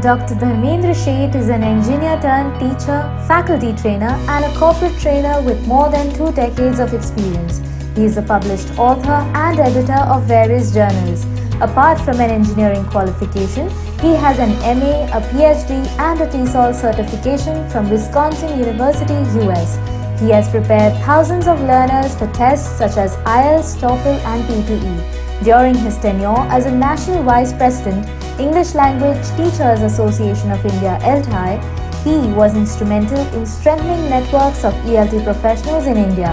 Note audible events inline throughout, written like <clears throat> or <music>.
Dr. Dharmendra Sheth is an engineer turned teacher, faculty trainer, and a corporate trainer with more than two decades of experience. He is a published author and editor of various journals. Apart from an engineering qualification, he has an MA, a PhD, and a TESOL certification from Wisconsin University, US. He has prepared thousands of learners for tests such as IELTS, TOEFL, and PTE. During his tenure as a national vice president, English Language Teachers Association of India (ELTI), he was instrumental in strengthening networks of ELT professionals in India.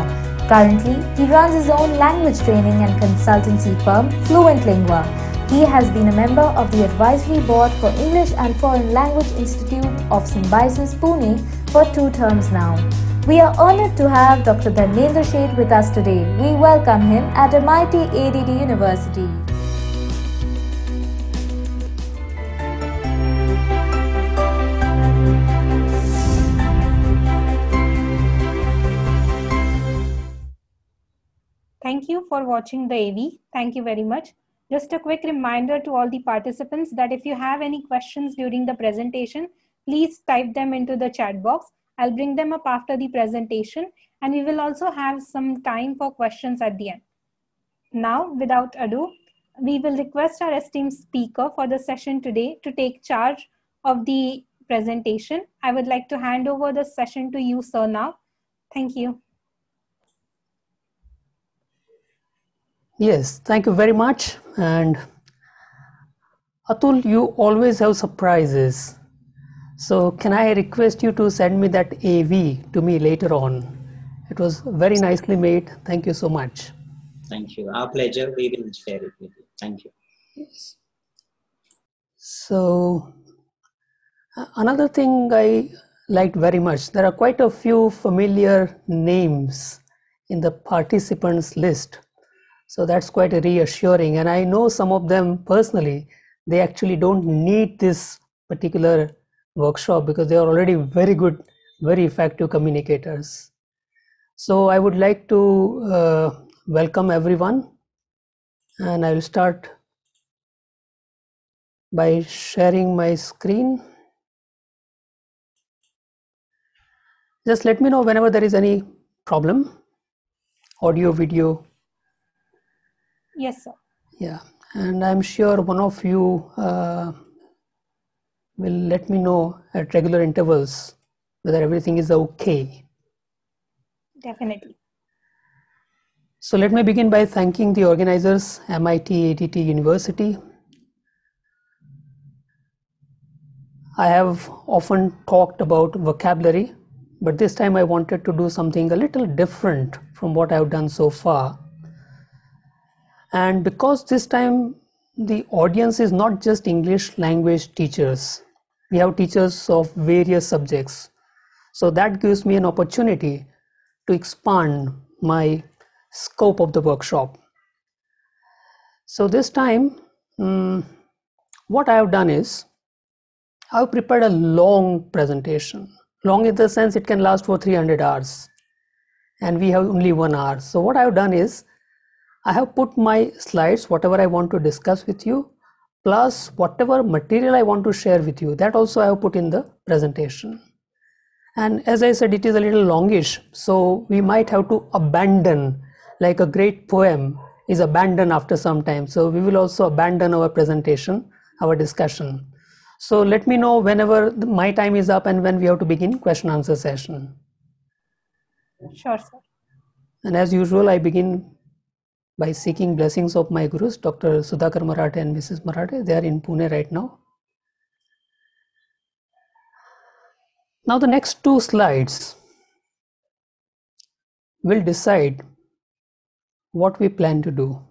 Currently, he runs his own language training and consultancy firm, Fluent Lingua. He has been a member of the advisory board for English and Foreign Language Institute of Symbiosis, Pune for two terms now. We are honored to have Dr. Dharmendra Sheth with us today. We welcome him at MIT ADT University. Thank you for watching the AV. Thank you very much. Just a quick reminder to all the participants that if you have any questions during the presentation, please type them into the chat box. I'll bring them up after the presentation and we will also have some time for questions at the end. Now, without ado, we will request our esteemed speaker for the session today to take charge of the presentation. I would like to hand over the session to you, sir, now. Thank you. Yes, thank you very much. And Atul, you always have surprises. So can I request you to send me that AV to me later on? It was very nicely made. Thank you so much. Thank you. Our pleasure. We will share it with you. Thank you. Yes. So another thing I liked very much, there are quite a few familiar names in the participants list so that's quite reassuring. And I know some of them personally, they actually don't need this particular workshop because they are already very good, very effective communicators. So I would like to uh, welcome everyone and I will start by sharing my screen. Just let me know whenever there is any problem, audio, video, Yes, sir. Yeah, and I'm sure one of you uh, will let me know at regular intervals whether everything is okay. Definitely. So let me begin by thanking the organizers, MIT ADT University. I have often talked about vocabulary, but this time I wanted to do something a little different from what I've done so far and because this time the audience is not just English language teachers, we have teachers of various subjects. So that gives me an opportunity to expand my scope of the workshop. So this time, um, what I have done is, I have prepared a long presentation. Long in the sense it can last for 300 hours and we have only one hour. So what I have done is, I have put my slides, whatever I want to discuss with you, plus whatever material I want to share with you, that also I have put in the presentation. And as I said, it is a little longish, so we might have to abandon, like a great poem is abandoned after some time. So we will also abandon our presentation, our discussion. So let me know whenever my time is up and when we have to begin question answer session. Sure, sir. And as usual, I begin by seeking blessings of my gurus, Dr. Sudhakar Marathe and Mrs. Marathe. They are in Pune right now. Now the next two slides will decide what we plan to do.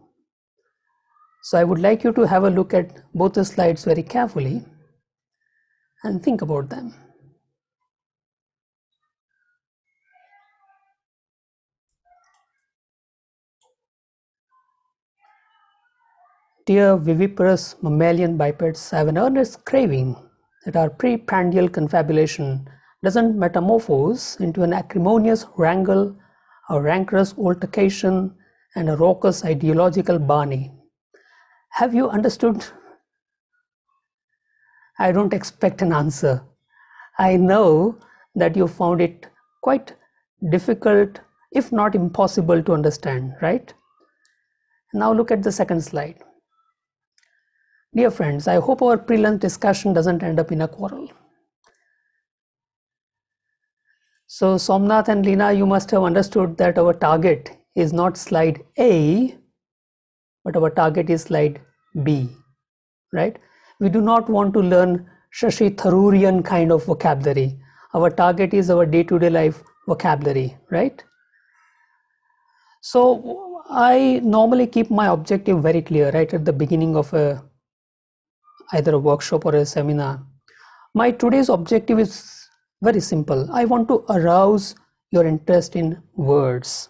So I would like you to have a look at both the slides very carefully and think about them. Dear viviparous mammalian bipeds have an earnest craving that our preprandial confabulation doesn't metamorphose into an acrimonious wrangle, a rancorous altercation, and a raucous ideological barney. Have you understood? I don't expect an answer. I know that you found it quite difficult, if not impossible to understand, right? Now look at the second slide. Dear friends, I hope our pre-lunch discussion doesn't end up in a quarrel. So Somnath and Lina, you must have understood that our target is not slide A, but our target is slide B, right? We do not want to learn Shashi Tharoorian kind of vocabulary. Our target is our day-to-day life vocabulary, right? So I normally keep my objective very clear right at the beginning of a either a workshop or a seminar. My today's objective is very simple. I want to arouse your interest in words.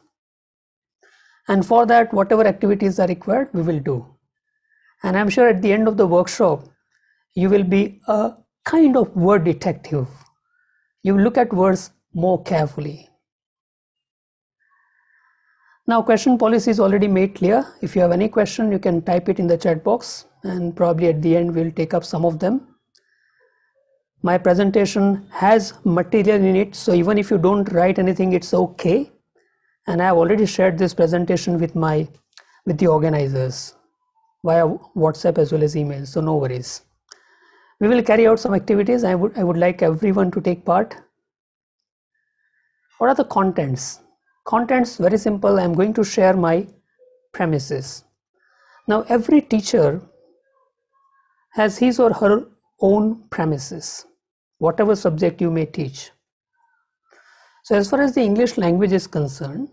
And for that, whatever activities are required, we will do. And I'm sure at the end of the workshop, you will be a kind of word detective. You look at words more carefully. Now question policy is already made clear. If you have any question, you can type it in the chat box and probably at the end we'll take up some of them. My presentation has material in it, so even if you don't write anything, it's okay. And I have already shared this presentation with my with the organizers via WhatsApp as well as email, so no worries. We will carry out some activities. I would I would like everyone to take part. What are the contents? Contents very simple. I'm going to share my premises. Now every teacher has his or her own premises, whatever subject you may teach. So as far as the English language is concerned,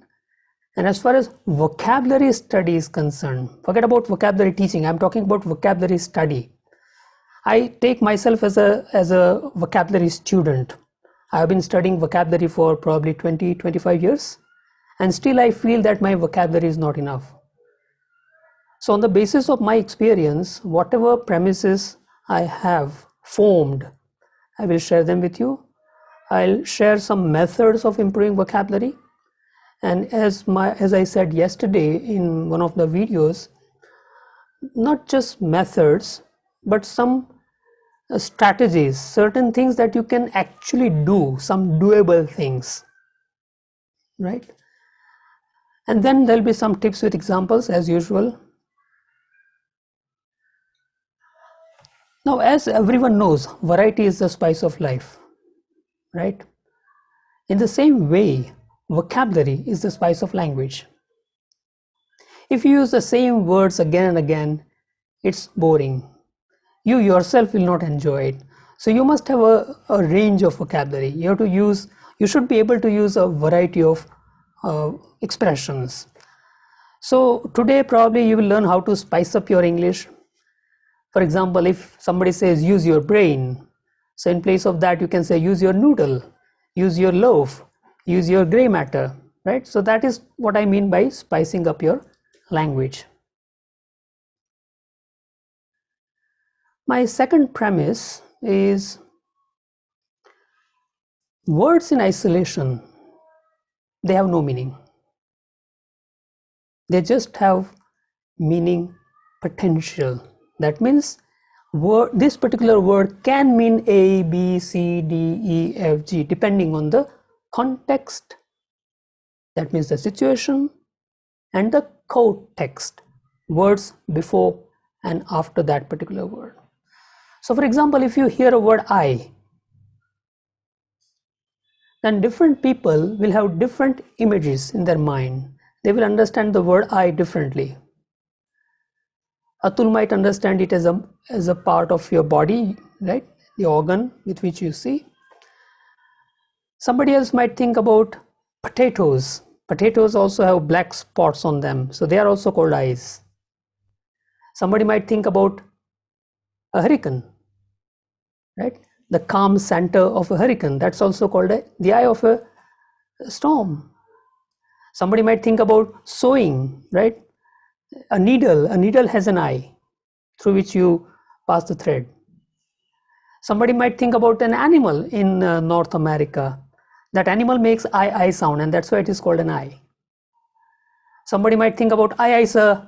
and as far as vocabulary study is concerned, forget about vocabulary teaching, I'm talking about vocabulary study. I take myself as a, as a vocabulary student. I have been studying vocabulary for probably 20, 25 years and still I feel that my vocabulary is not enough. So on the basis of my experience, whatever premises I have formed, I will share them with you. I'll share some methods of improving vocabulary. And as my as I said yesterday in one of the videos, not just methods, but some uh, strategies, certain things that you can actually do, some doable things, right? And then there'll be some tips with examples as usual. Now, as everyone knows, variety is the spice of life, right? In the same way, vocabulary is the spice of language. If you use the same words again and again, it's boring. You yourself will not enjoy it. So you must have a, a range of vocabulary. You have to use, you should be able to use a variety of uh, expressions. So today probably you will learn how to spice up your English. For example, if somebody says use your brain, so in place of that you can say use your noodle, use your loaf, use your gray matter, right? So that is what I mean by spicing up your language. My second premise is words in isolation they have no meaning. They just have meaning potential. That means word, this particular word can mean A, B, C, D, E, F, G, depending on the context. That means the situation and the context, words before and after that particular word. So, for example, if you hear a word I, then different people will have different images in their mind. They will understand the word I differently. Atul might understand it as a, as a part of your body, right? The organ with which you see. Somebody else might think about potatoes. Potatoes also have black spots on them, so they are also called eyes. Somebody might think about a hurricane, right? the calm center of a hurricane. That's also called a, the eye of a storm. Somebody might think about sewing, right? A needle, a needle has an eye through which you pass the thread. Somebody might think about an animal in uh, North America. That animal makes I I sound, and that's why it is called an eye. Somebody might think about I I sir.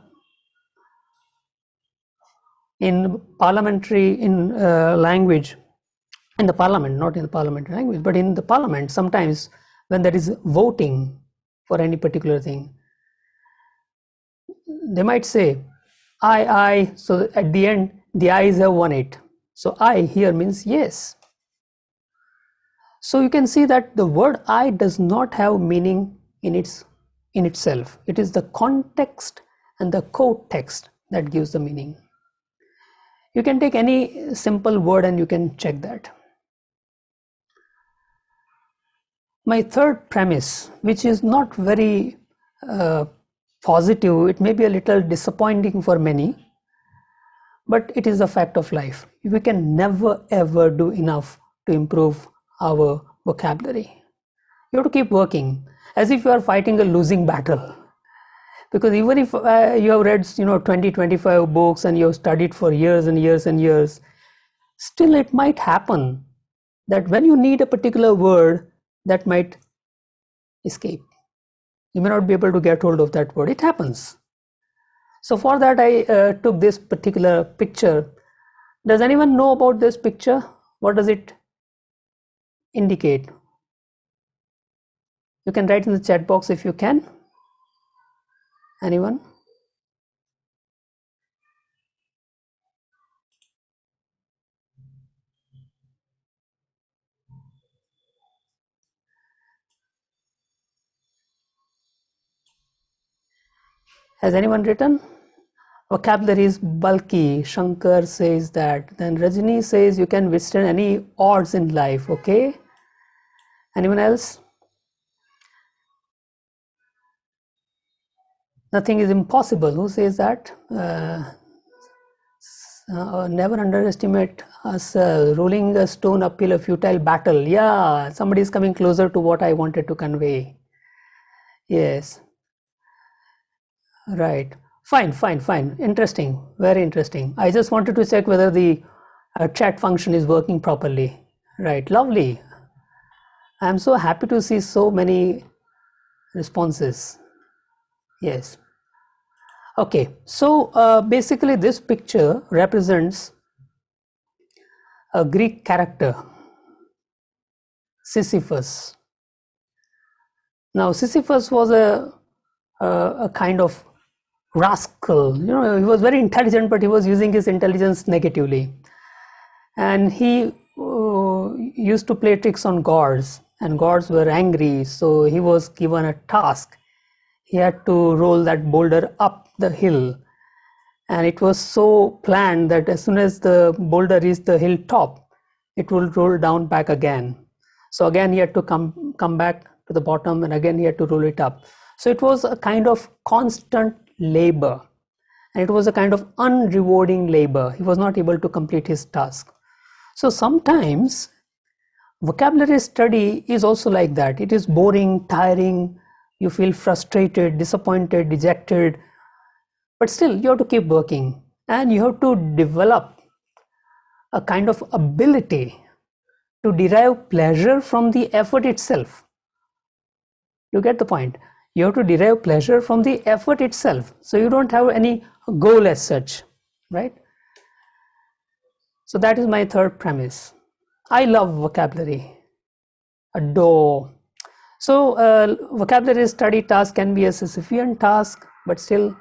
in parliamentary in uh, language in the parliament not in the parliamentary language but in the parliament sometimes when there is voting for any particular thing they might say i i so at the end the ayes have won it. So i here means yes. So you can see that the word i does not have meaning in its in itself. It is the context and the co-text that gives the meaning. You can take any simple word and you can check that. My third premise which is not very uh, positive it may be a little disappointing for many but it is a fact of life. We can never ever do enough to improve our vocabulary. You have to keep working as if you are fighting a losing battle. Because even if uh, you have read you know 20 25 books and you have studied for years and years and years still it might happen that when you need a particular word that might escape you may not be able to get hold of that word. It happens. So for that i uh, took this particular picture. Does anyone know about this picture? What does it indicate? You can write in the chat box if you can. Anyone Has anyone written? Vocabulary is bulky. Shankar says that. Then Rajini says you can withstand any odds in life. Okay. Anyone else? Nothing is impossible. Who says that? Uh, uh, never underestimate us uh, rolling a stone uphill a futile battle. Yeah, somebody is coming closer to what I wanted to convey. Yes. Right. Fine, fine, fine. Interesting. Very interesting. I just wanted to check whether the uh, chat function is working properly. Right. Lovely. I'm so happy to see so many responses. Yes. Okay. So uh, basically, this picture represents a Greek character, Sisyphus. Now, Sisyphus was a, a, a kind of rascal. You know, he was very intelligent, but he was using his intelligence negatively. And he uh, used to play tricks on gods, and gods were angry. So he was given a task. He had to roll that boulder up the hill. And it was so planned that as soon as the boulder reached the hill top, it will roll down back again. So again, he had to come come back to the bottom, and again he had to roll it up. So it was a kind of constant labor. And it was a kind of unrewarding labor. He was not able to complete his task. So sometimes vocabulary study is also like that. It is boring tiring. You feel frustrated disappointed dejected. But still you have to keep working. And you have to develop a kind of ability to derive pleasure from the effort itself. You get the point you have to derive pleasure from the effort itself. So you don't have any goal as such right? So that is my third premise. I love vocabulary. Adore. So uh, vocabulary study task can be a sisyphean task but still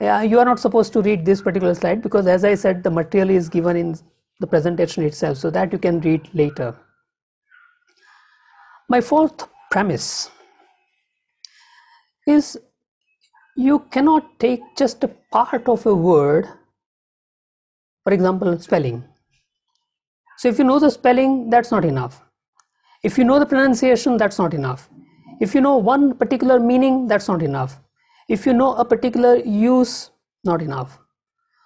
yeah, you are not supposed to read this particular slide because as i said the material is given in the presentation itself so that you can read later. My fourth premise is you cannot take just a part of a word for example spelling. So if you know the spelling that's not enough. If you know the pronunciation that's not enough. If you know one particular meaning that's not enough. If you know a particular use not enough.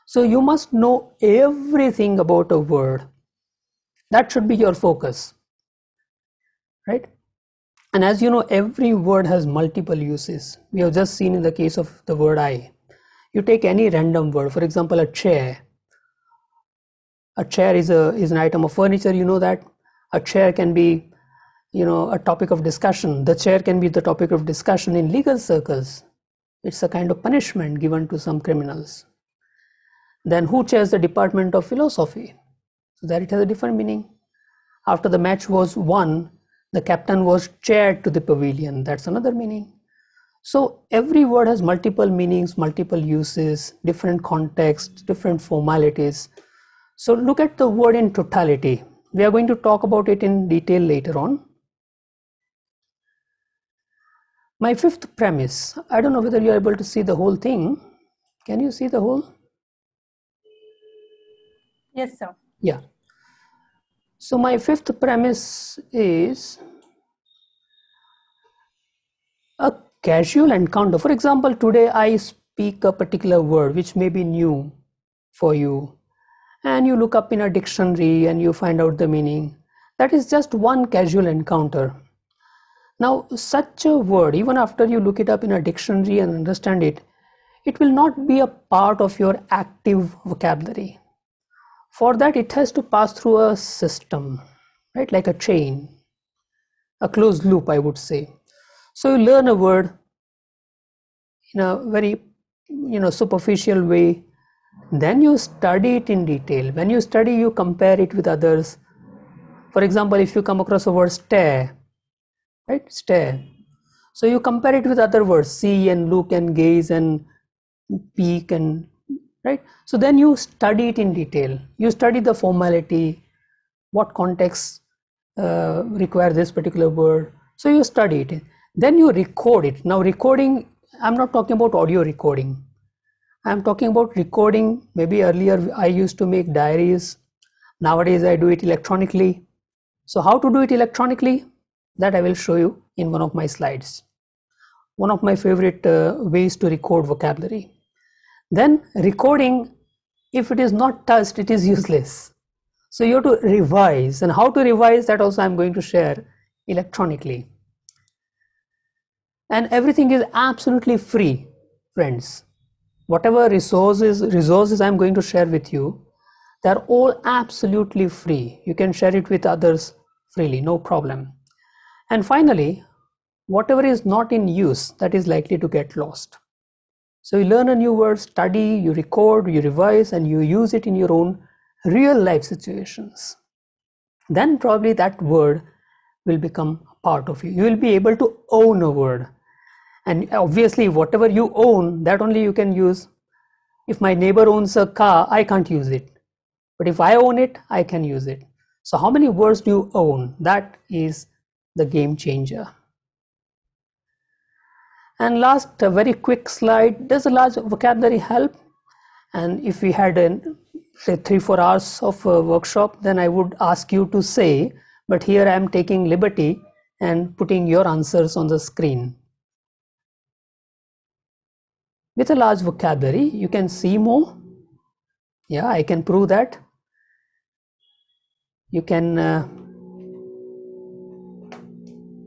So you must know everything about a word. That should be your focus. Right and as you know, every word has multiple uses. We have just seen in the case of the word I. You take any random word, for example, a chair. A chair is, a, is an item of furniture, you know that. A chair can be, you know, a topic of discussion. The chair can be the topic of discussion in legal circles. It's a kind of punishment given to some criminals. Then who chairs the Department of Philosophy? So there it has a different meaning. After the match was won, the captain was chaired to the pavilion. That's another meaning. So every word has multiple meanings, multiple uses, different contexts, different formalities. So look at the word in totality. We are going to talk about it in detail later on. My fifth premise, I don't know whether you're able to see the whole thing. Can you see the whole? Yes, sir. Yeah. So my fifth premise is a casual encounter. For example, today I speak a particular word which may be new for you and you look up in a dictionary and you find out the meaning. That is just one casual encounter. Now, such a word, even after you look it up in a dictionary and understand it, it will not be a part of your active vocabulary. For that, it has to pass through a system, right? Like a chain, a closed loop, I would say. So you learn a word in a very, you know, superficial way. Then you study it in detail. When you study, you compare it with others. For example, if you come across a word stare, right? Stare. So you compare it with other words, see and look and gaze and peek and right. So then you study it in detail. You study the formality, what context uh, require this particular word. So you study it. Then you record it. Now recording, I'm not talking about audio recording. I'm talking about recording. Maybe earlier I used to make diaries. Nowadays I do it electronically. So how to do it electronically? that I will show you in one of my slides. One of my favorite uh, ways to record vocabulary. Then recording, if it is not touched, it is useless. So you have to revise and how to revise that also I'm going to share electronically. And everything is absolutely free, friends. Whatever resources, resources I'm going to share with you, they're all absolutely free. You can share it with others freely, no problem. And finally, whatever is not in use that is likely to get lost. So you learn a new word, study, you record, you revise, and you use it in your own real life situations. Then probably that word will become part of you. You will be able to own a word. And obviously, whatever you own, that only you can use. If my neighbor owns a car, I can't use it. But if I own it, I can use it. So, how many words do you own? That is the game changer. And last, a very quick slide. Does a large vocabulary help? And if we had say three, four hours of workshop, then I would ask you to say, but here I am taking liberty and putting your answers on the screen. With a large vocabulary, you can see more. Yeah, I can prove that. You can uh,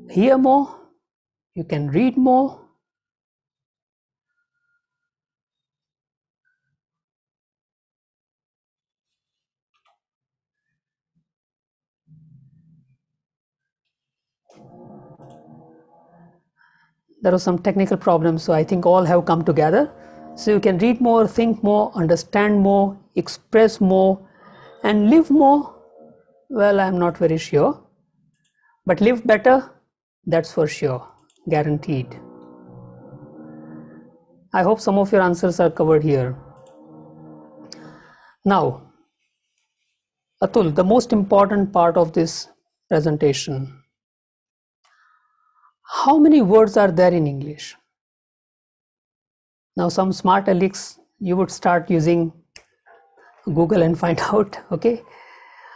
hear more, you can read more. There are some technical problems, so I think all have come together. So you can read more, think more, understand more, express more, and live more. Well, I'm not very sure. But live better, that's for sure, guaranteed. I hope some of your answers are covered here. Now, Atul, the most important part of this presentation. How many words are there in English? Now, some smart alecks, you would start using Google and find <laughs> out, okay?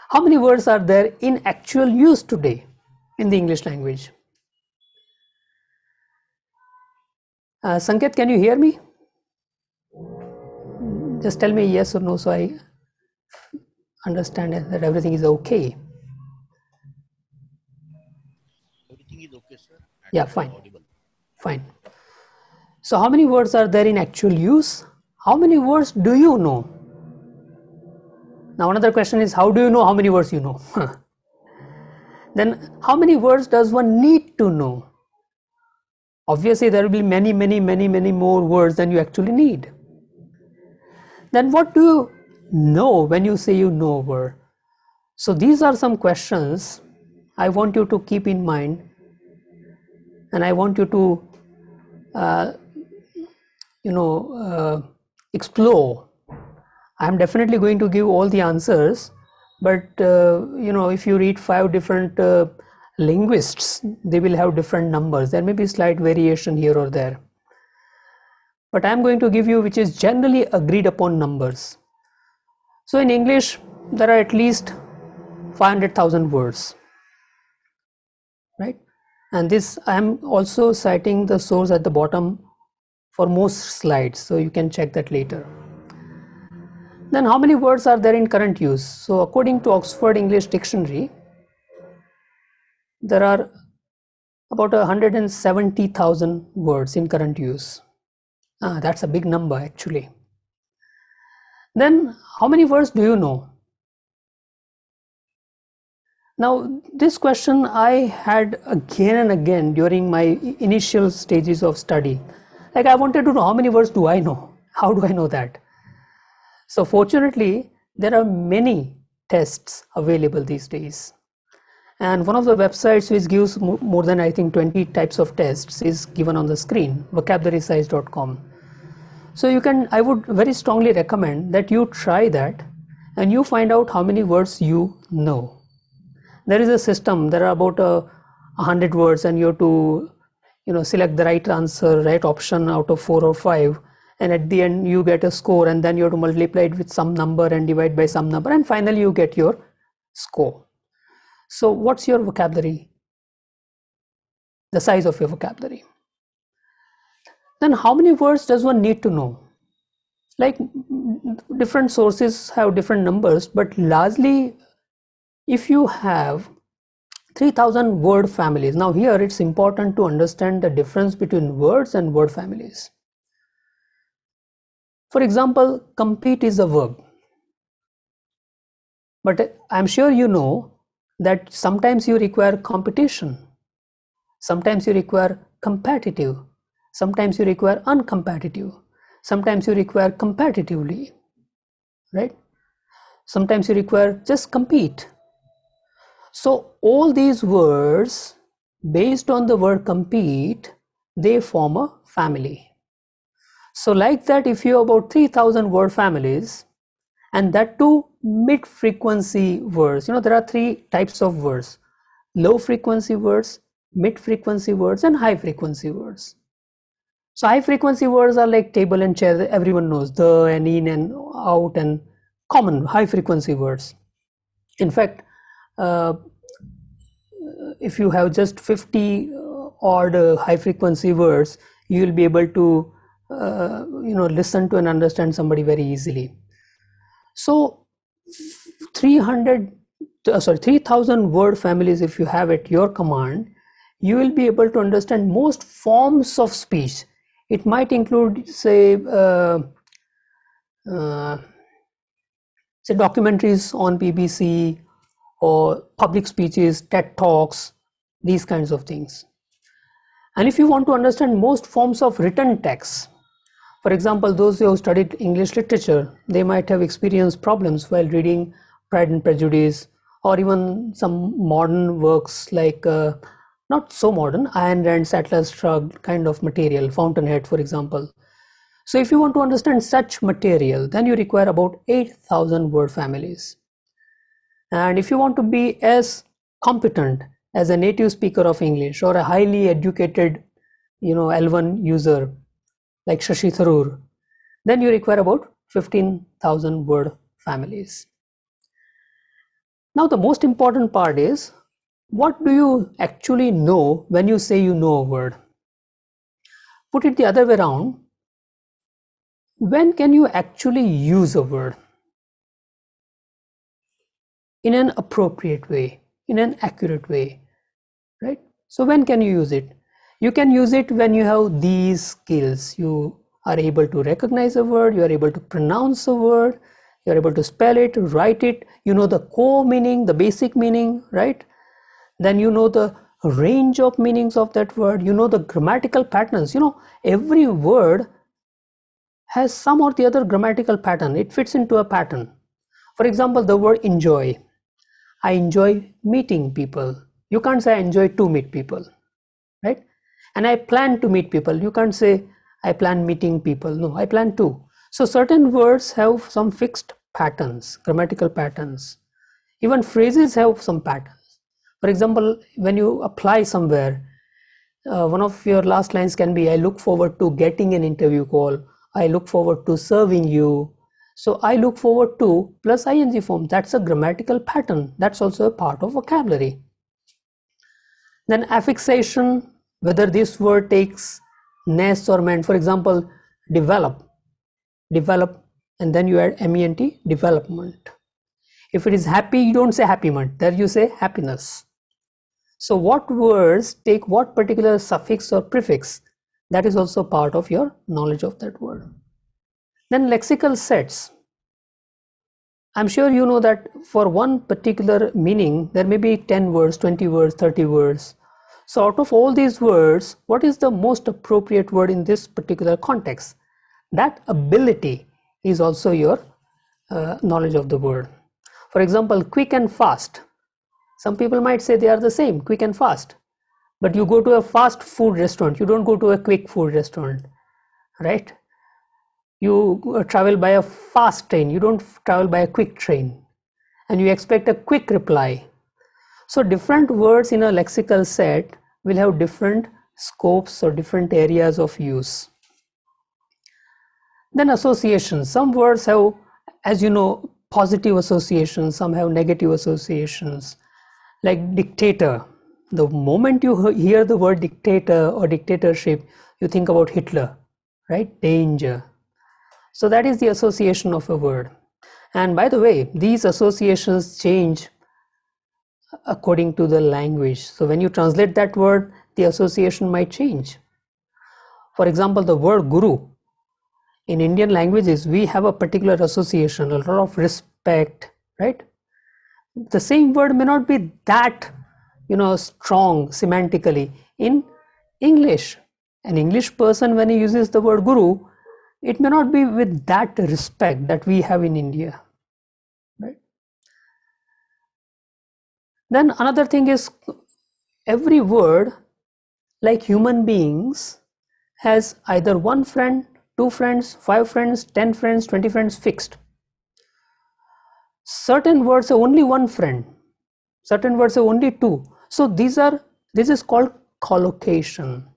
How many words are there in actual use today in the English language? Uh, Sanket, can you hear me? Just tell me yes or no so I understand that everything is okay. Everything is okay, sir. And Yeah, fine. Fine. So, how many words are there in actual use? How many words do you know? Now, another question is how do you know how many words you know? <laughs> then, how many words does one need to know? Obviously, there will be many, many, many, many more words than you actually need. Then, what do you know when you say you know a word? So these are some questions I want you to keep in mind and I want you to, uh, you know, uh, explore. I'm definitely going to give all the answers, but uh, you know, if you read five different uh, linguists, they will have different numbers. There may be slight variation here or there. But I'm going to give you which is generally agreed upon numbers. So in English, there are at least 500,000 words, right? And this I'm also citing the source at the bottom for most slides, so you can check that later. Then how many words are there in current use? So according to Oxford English Dictionary, there are about 170,000 words in current use. Ah, that's a big number actually. Then how many words do you know? Now, this question I had again and again during my initial stages of study. Like, I wanted to know how many words do I know? How do I know that? So, fortunately, there are many tests available these days. And one of the websites which gives more than I think 20 types of tests is given on the screen, vocabularysize.com. So you can, I would very strongly recommend that you try that and you find out how many words you know there is a system. There are about uh, a hundred words and you have to you know select the right answer right option out of four or five. And at the end you get a score and then you have to multiply it with some number and divide by some number and finally you get your score. So what's your vocabulary? The size of your vocabulary. Then how many words does one need to know? Like different sources have different numbers but largely if you have 3000 word families now here it's important to understand the difference between words and word families. For example compete is a verb. But i'm sure you know that sometimes you require competition. Sometimes you require competitive. Sometimes you require uncompetitive. Sometimes you require competitively right? Sometimes you require just compete so all these words based on the word compete, they form a family. So like that, if you have about 3000 word families and that too mid frequency words, you know, there are three types of words, low frequency words, mid frequency words and high frequency words. So high frequency words are like table and chair, everyone knows the and in and out and common high frequency words. In fact, if you have just 50 uh, odd uh, high frequency words you will be able to uh, you know listen to and understand somebody very easily. So 300 uh, sorry 3000 word families if you have at your command you will be able to understand most forms of speech. It might include say uh, uh, say documentaries on bbc or public speeches, TED Talks, these kinds of things. And if you want to understand most forms of written text, for example, those who have studied English literature, they might have experienced problems while reading Pride and Prejudice or even some modern works like, uh, not so modern, Ayn Rand's Atlas Shrugged kind of material, Fountainhead, for example. So if you want to understand such material, then you require about 8,000 word families. And if you want to be as competent as a native speaker of English or a highly educated, you know, L1 user like Shashi Tharoor, then you require about 15,000 word families. Now, the most important part is what do you actually know when you say you know a word? Put it the other way around. When can you actually use a word? In an appropriate way, in an accurate way, right? So when can you use it? You can use it when you have these skills. You are able to recognize a word, you are able to pronounce a word, you are able to spell it, write it, you know the core meaning, the basic meaning, right? Then you know the range of meanings of that word, you know the grammatical patterns, you know, every word has some or the other grammatical pattern. It fits into a pattern. For example, the word enjoy. I enjoy meeting people. You can't say I enjoy to meet people, right? And I plan to meet people. You can't say I plan meeting people. No, I plan to. So certain words have some fixed patterns, grammatical patterns. Even phrases have some patterns. For example, when you apply somewhere, uh, one of your last lines can be I look forward to getting an interview call. I look forward to serving you. So I look forward to plus ing form. That's a grammatical pattern. That's also a part of vocabulary. Then affixation, whether this word takes ness or ment. For example, develop, develop, and then you add ment, development. If it is happy, you don't say happyment. There you say happiness. So what words take what particular suffix or prefix? That is also part of your knowledge of that word. Then lexical sets. I'm sure you know that for one particular meaning, there may be 10 words, 20 words, 30 words. So out of all these words, what is the most appropriate word in this particular context? That ability is also your uh, knowledge of the word. For example, quick and fast. Some people might say they are the same, quick and fast. But you go to a fast food restaurant, you don't go to a quick food restaurant, right? You uh, travel by a fast train, you don't travel by a quick train. And you expect a quick reply. So different words in a lexical set will have different scopes or different areas of use. Then associations. Some words have, as you know, positive associations, some have negative associations. Like dictator. The moment you hear the word dictator or dictatorship, you think about Hitler, right? Danger. So that is the association of a word. And by the way, these associations change according to the language. So when you translate that word, the association might change. For example, the word guru. In Indian languages, we have a particular association, a lot of respect, right? The same word may not be that, you know, strong semantically. In English, an English person, when he uses the word guru, it may not be with that respect that we have in India. Right? Then another thing is every word like human beings has either one friend, two friends, five friends, 10 friends, 20 friends fixed. Certain words are only one friend, certain words are only two. So these are, this is called collocation.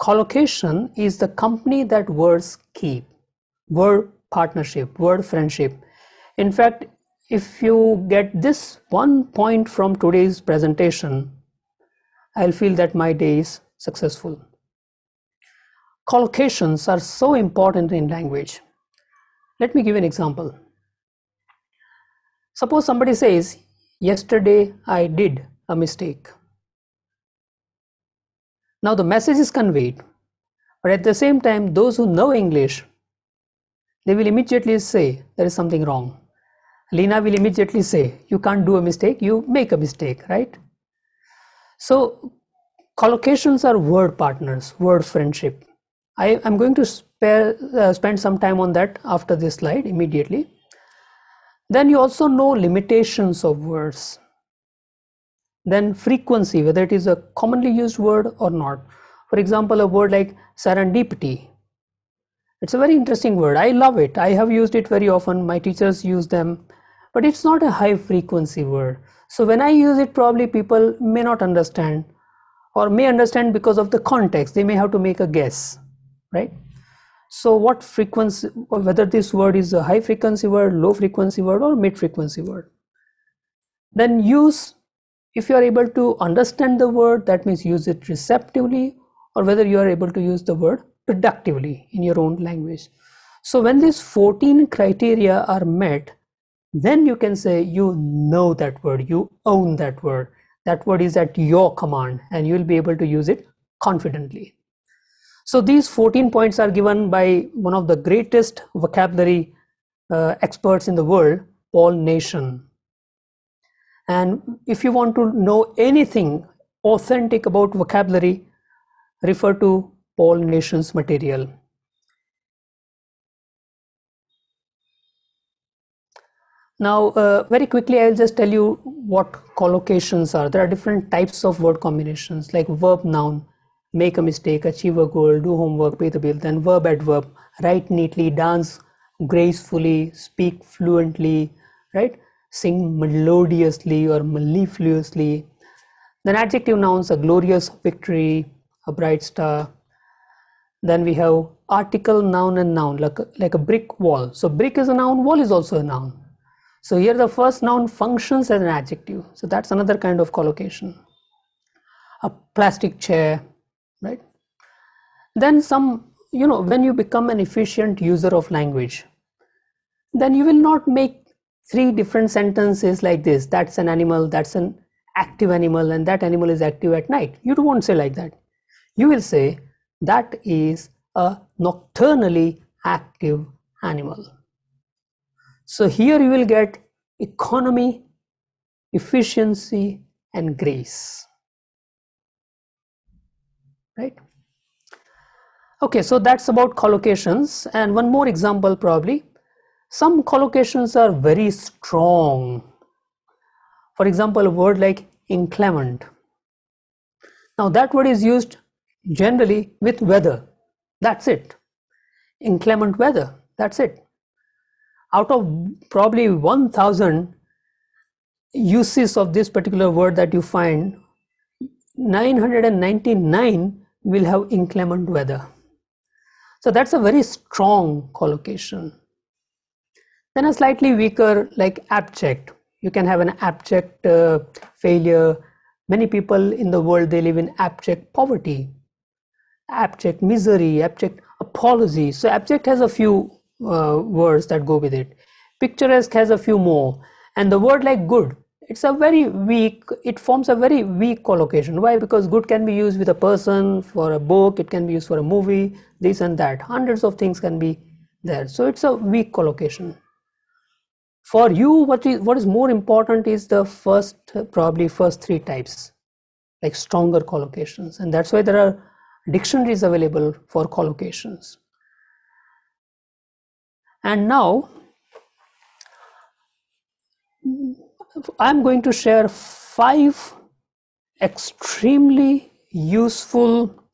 Collocation is the company that words keep, word partnership, word friendship. In fact, if you get this one point from today's presentation, I'll feel that my day is successful. Collocations are so important in language. Let me give an example. Suppose somebody says, Yesterday I did a mistake. Now the message is conveyed, but at the same time, those who know English, they will immediately say there is something wrong. Lena will immediately say, You can't do a mistake, you make a mistake, right? So collocations are word partners, word friendship. I am going to spare, uh, spend some time on that after this slide immediately. Then you also know limitations of words. Then frequency, whether it is a commonly used word or not. For example, a word like serendipity. It's a very interesting word. I love it. I have used it very often. My teachers use them, but it's not a high frequency word. So when I use it, probably people may not understand or may understand because of the context. They may have to make a guess, right? So what frequency, whether this word is a high frequency word, low frequency word or mid frequency word. Then use, if you are able to understand the word, that means use it receptively or whether you are able to use the word productively in your own language. So when these 14 criteria are met, then you can say you know that word you own that word. That word is at your command and you will be able to use it confidently. So these 14 points are given by one of the greatest vocabulary uh, experts in the world paul nation and if you want to know anything authentic about vocabulary, refer to Paul Nation's material. Now, uh, very quickly, I'll just tell you what collocations are. There are different types of word combinations like verb noun, make a mistake, achieve a goal, do homework, pay the bill, then verb adverb, write neatly, dance gracefully, speak fluently, right? Sing melodiously or mellifluously. Then adjective nouns, a glorious victory, a bright star. Then we have article, noun, and noun, like like a brick wall. So brick is a noun, wall is also a noun. So here the first noun functions as an adjective. So that's another kind of collocation. A plastic chair, right? Then some, you know, when you become an efficient user of language, then you will not make three different sentences like this. That's an animal, that's an active animal, and that animal is active at night. You won't say like that. You will say that is a nocturnally active animal. So here you will get economy, efficiency, and grace. Right? Okay, so that's about collocations. And one more example probably. Some collocations are very strong. For example, a word like inclement. Now that word is used generally with weather. That's it. Inclement weather. That's it out of probably 1000 uses of this particular word that you find 999 will have inclement weather so that's a very strong collocation then a slightly weaker like abject you can have an abject uh, failure many people in the world they live in abject poverty abject misery abject apology so abject has a few uh, words that go with it. Picturesque has a few more. And the word like good, it's a very weak, it forms a very weak collocation. Why? Because good can be used with a person, for a book, it can be used for a movie, this and that. Hundreds of things can be there. So it's a weak collocation. For you, what is, what is more important is the first, probably first three types, like stronger collocations. And that's why there are dictionaries available for collocations. And now I'm going to share five extremely useful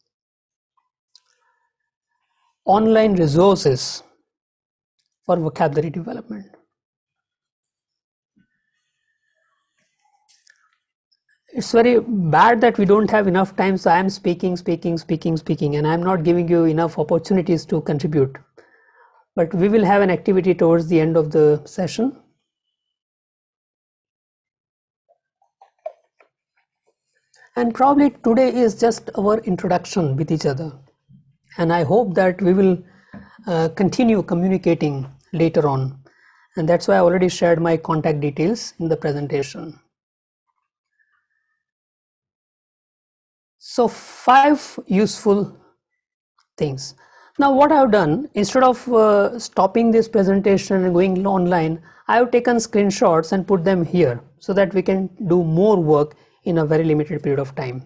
online resources for vocabulary development. It's very bad that we don't have enough time, so I'm speaking, speaking, speaking, speaking, and I'm not giving you enough opportunities to contribute but we will have an activity towards the end of the session. And probably today is just our introduction with each other. And I hope that we will uh, continue communicating later on. And that's why I already shared my contact details in the presentation. So five useful things. Now what I've done, instead of uh, stopping this presentation and going online, I have taken screenshots and put them here so that we can do more work in a very limited period of time.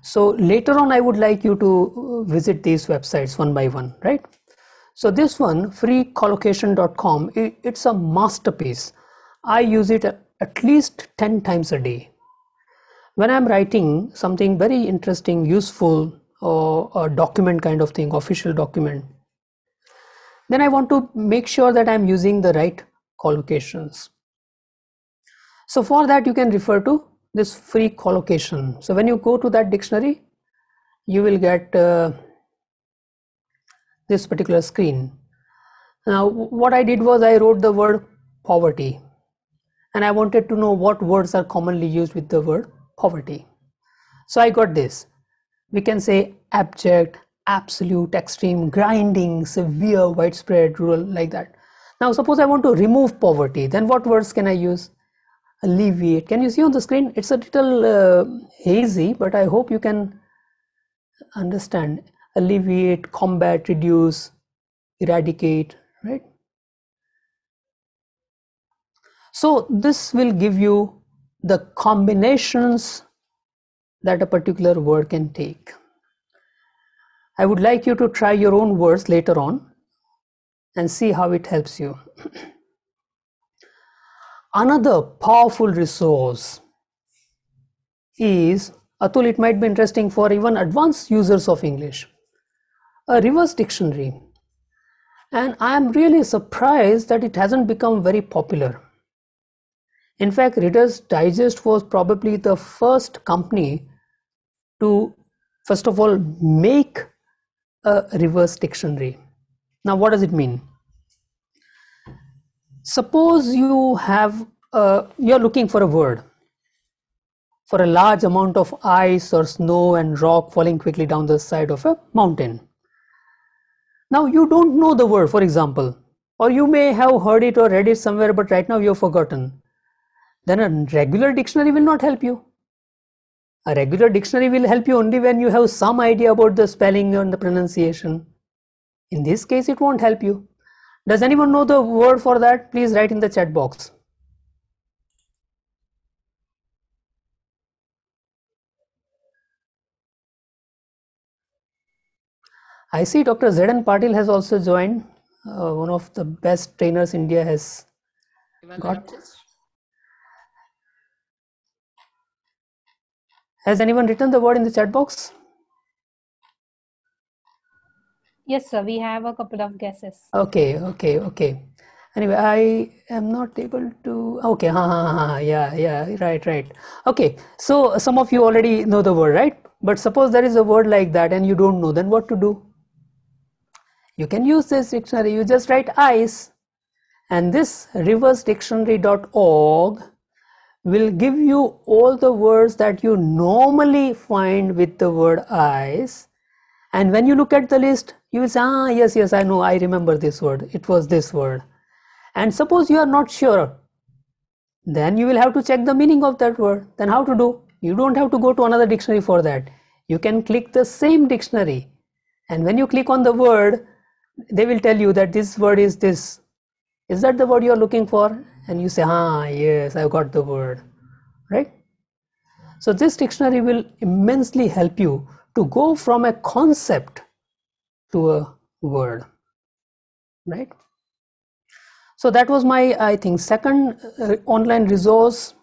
So later on, I would like you to uh, visit these websites one by one, right? So this one, freecollocation.com, it's a masterpiece. I use it at least 10 times a day. When I'm writing something very interesting, useful, or a document kind of thing, official document, then I want to make sure that I'm using the right collocations. So for that, you can refer to this free collocation. So when you go to that dictionary, you will get uh, this particular screen. Now, what I did was I wrote the word poverty and I wanted to know what words are commonly used with the word poverty. So I got this we can say abject, absolute, extreme, grinding, severe, widespread, rural, like that. Now, suppose I want to remove poverty, then what words can I use? Alleviate. Can you see on the screen? It's a little uh, hazy, but I hope you can understand. Alleviate, combat, reduce, eradicate, right? So this will give you the combinations that a particular word can take. I would like you to try your own words later on and see how it helps you. <clears throat> Another powerful resource is Atul, it might be interesting for even advanced users of English. A reverse dictionary. And I am really surprised that it hasn't become very popular. In fact, Reader's Digest was probably the first company to, first of all, make a reverse dictionary. Now, what does it mean? Suppose you have, uh, you're looking for a word for a large amount of ice or snow and rock falling quickly down the side of a mountain. Now you don't know the word, for example, or you may have heard it or read it somewhere, but right now you've forgotten. Then a regular dictionary will not help you. A regular dictionary will help you only when you have some idea about the spelling and the pronunciation. In this case, it won't help you. Does anyone know the word for that? Please write in the chat box. I see Dr. Zedan Patil has also joined. Uh, one of the best trainers India has got. Has anyone written the word in the chat box? Yes, sir. We have a couple of guesses. Okay, okay, okay. Anyway, I am not able to. Okay, ha, ha, ha, yeah, yeah, right, right. Okay, so some of you already know the word, right? But suppose there is a word like that and you don't know, then what to do? You can use this dictionary. You just write ice, and this reversedictionary.org will give you all the words that you normally find with the word eyes. And when you look at the list, you will say, ah, yes, yes, I know, I remember this word. It was this word. And suppose you are not sure, then you will have to check the meaning of that word. Then how to do? You don't have to go to another dictionary for that. You can click the same dictionary. And when you click on the word, they will tell you that this word is this. Is that the word you are looking for? And you say, ah, yes, I've got the word, right? So this dictionary will immensely help you to go from a concept to a word, right? So that was my, I think, second uh, online resource.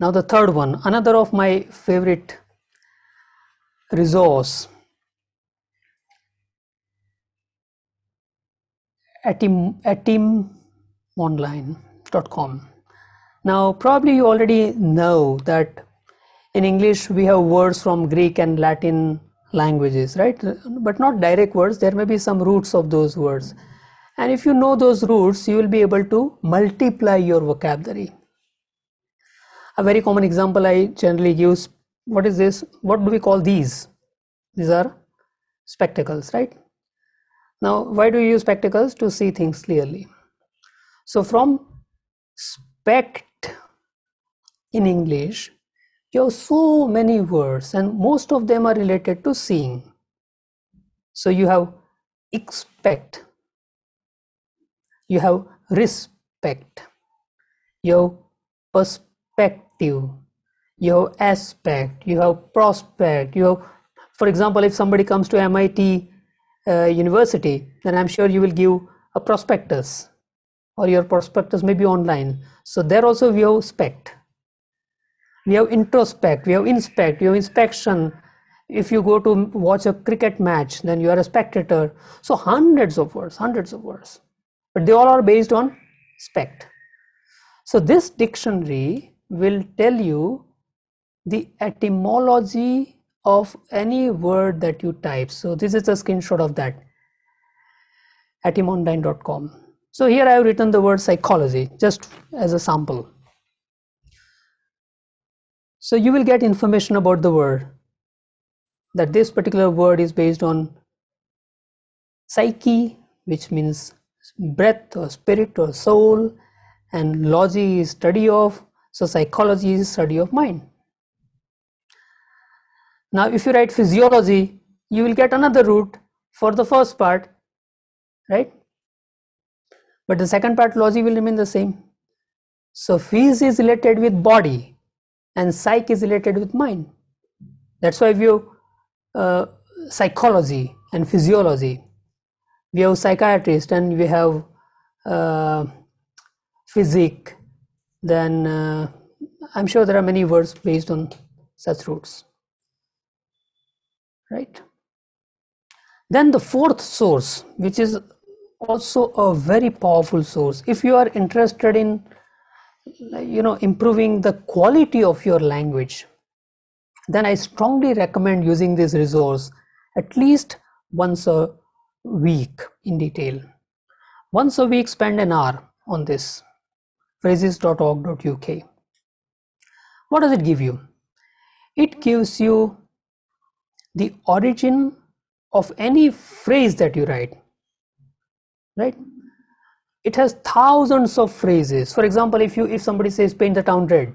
Now the third one, another of my favorite resource atim, Now, probably you already know that in English we have words from Greek and Latin languages, right? But not direct words, there may be some roots of those words. And if you know those roots, you will be able to multiply your vocabulary. A very common example I generally use what is this? What do we call these? These are spectacles, right? Now, why do you use spectacles? To see things clearly. So from spect in English, you have so many words and most of them are related to seeing. So you have expect, you have respect, you have perspective, you have aspect, you have prospect, you have, for example, if somebody comes to MIT uh, university, then I'm sure you will give a prospectus or your prospectus may be online. So there also we have spect. We have introspect, we have inspect, we have inspection. If you go to watch a cricket match, then you are a spectator. So hundreds of words, hundreds of words. But they all are based on spect. So this dictionary will tell you the etymology of any word that you type. So this is a screenshot of that etymonline.com. So here I have written the word psychology just as a sample. So you will get information about the word that this particular word is based on psyche, which means breath or spirit or soul, and logy is study of, so psychology is study of mind. Now, if you write physiology, you will get another root for the first part, right? But the second part logy will remain the same. So, phys is related with body and psych is related with mind. That's why we have uh, psychology and physiology. We have psychiatrist and we have uh, physic then uh, I'm sure there are many words based on such roots. Right? Then the fourth source, which is also a very powerful source. If you are interested in you know improving the quality of your language, then I strongly recommend using this resource at least once a week in detail. Once a week, spend an hour on this phrases.org.uk. What does it give you? It gives you the origin of any phrase that you write, right? It has thousands of phrases. For example, if you if somebody says paint the town red,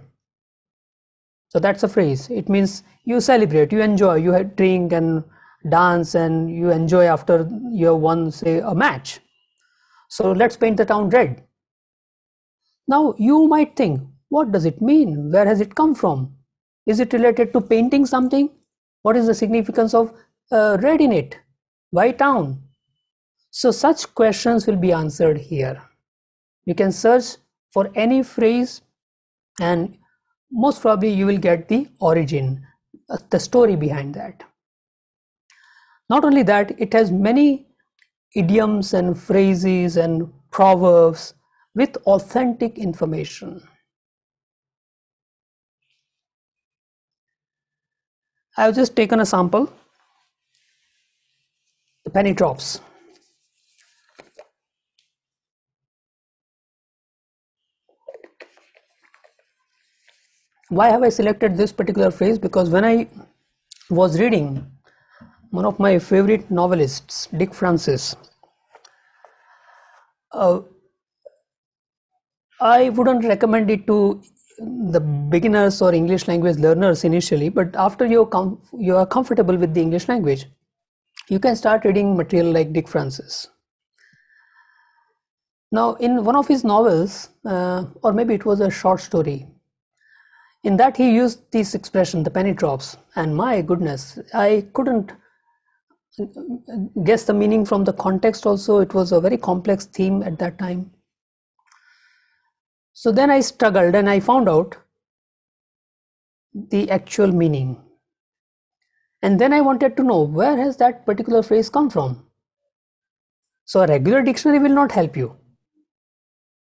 so that's a phrase. It means you celebrate, you enjoy, you drink and dance, and you enjoy after you have won, say, a match. So let's paint the town red. Now you might think, what does it mean? Where has it come from? Is it related to painting something? What is the significance of uh, red in it? Why town? So such questions will be answered here. You can search for any phrase and most probably you will get the origin, uh, the story behind that. Not only that, it has many idioms and phrases and proverbs with authentic information. I've just taken a sample, the penny drops. Why have I selected this particular phrase? Because when I was reading one of my favorite novelists, Dick Francis, uh, I wouldn't recommend it to the beginners or English language learners initially, but after you com- you are comfortable with the English language, you can start reading material like Dick Francis. Now, in one of his novels, uh, or maybe it was a short story, in that he used this expression, the penny drops, and my goodness, I couldn't guess the meaning from the context also. It was a very complex theme at that time so then I struggled and I found out the actual meaning. And then I wanted to know where has that particular phrase come from? So a regular dictionary will not help you.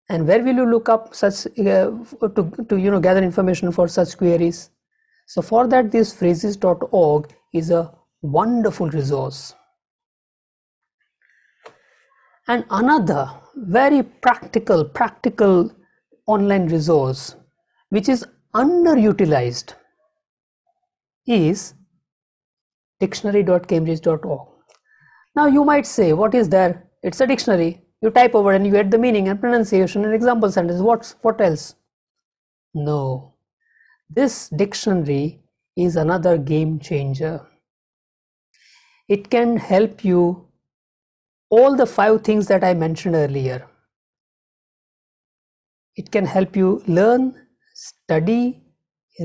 And where will you look up such uh, to, to you know gather information for such queries? So for that this phrases.org is a wonderful resource. And another very practical practical online resource which is underutilized is dictionary.cambridge.org. Now you might say, what is there? It's a dictionary. You type over and you get the meaning and pronunciation and example sentence. What's what else? No. This dictionary is another game changer. It can help you all the five things that I mentioned earlier it can help you learn study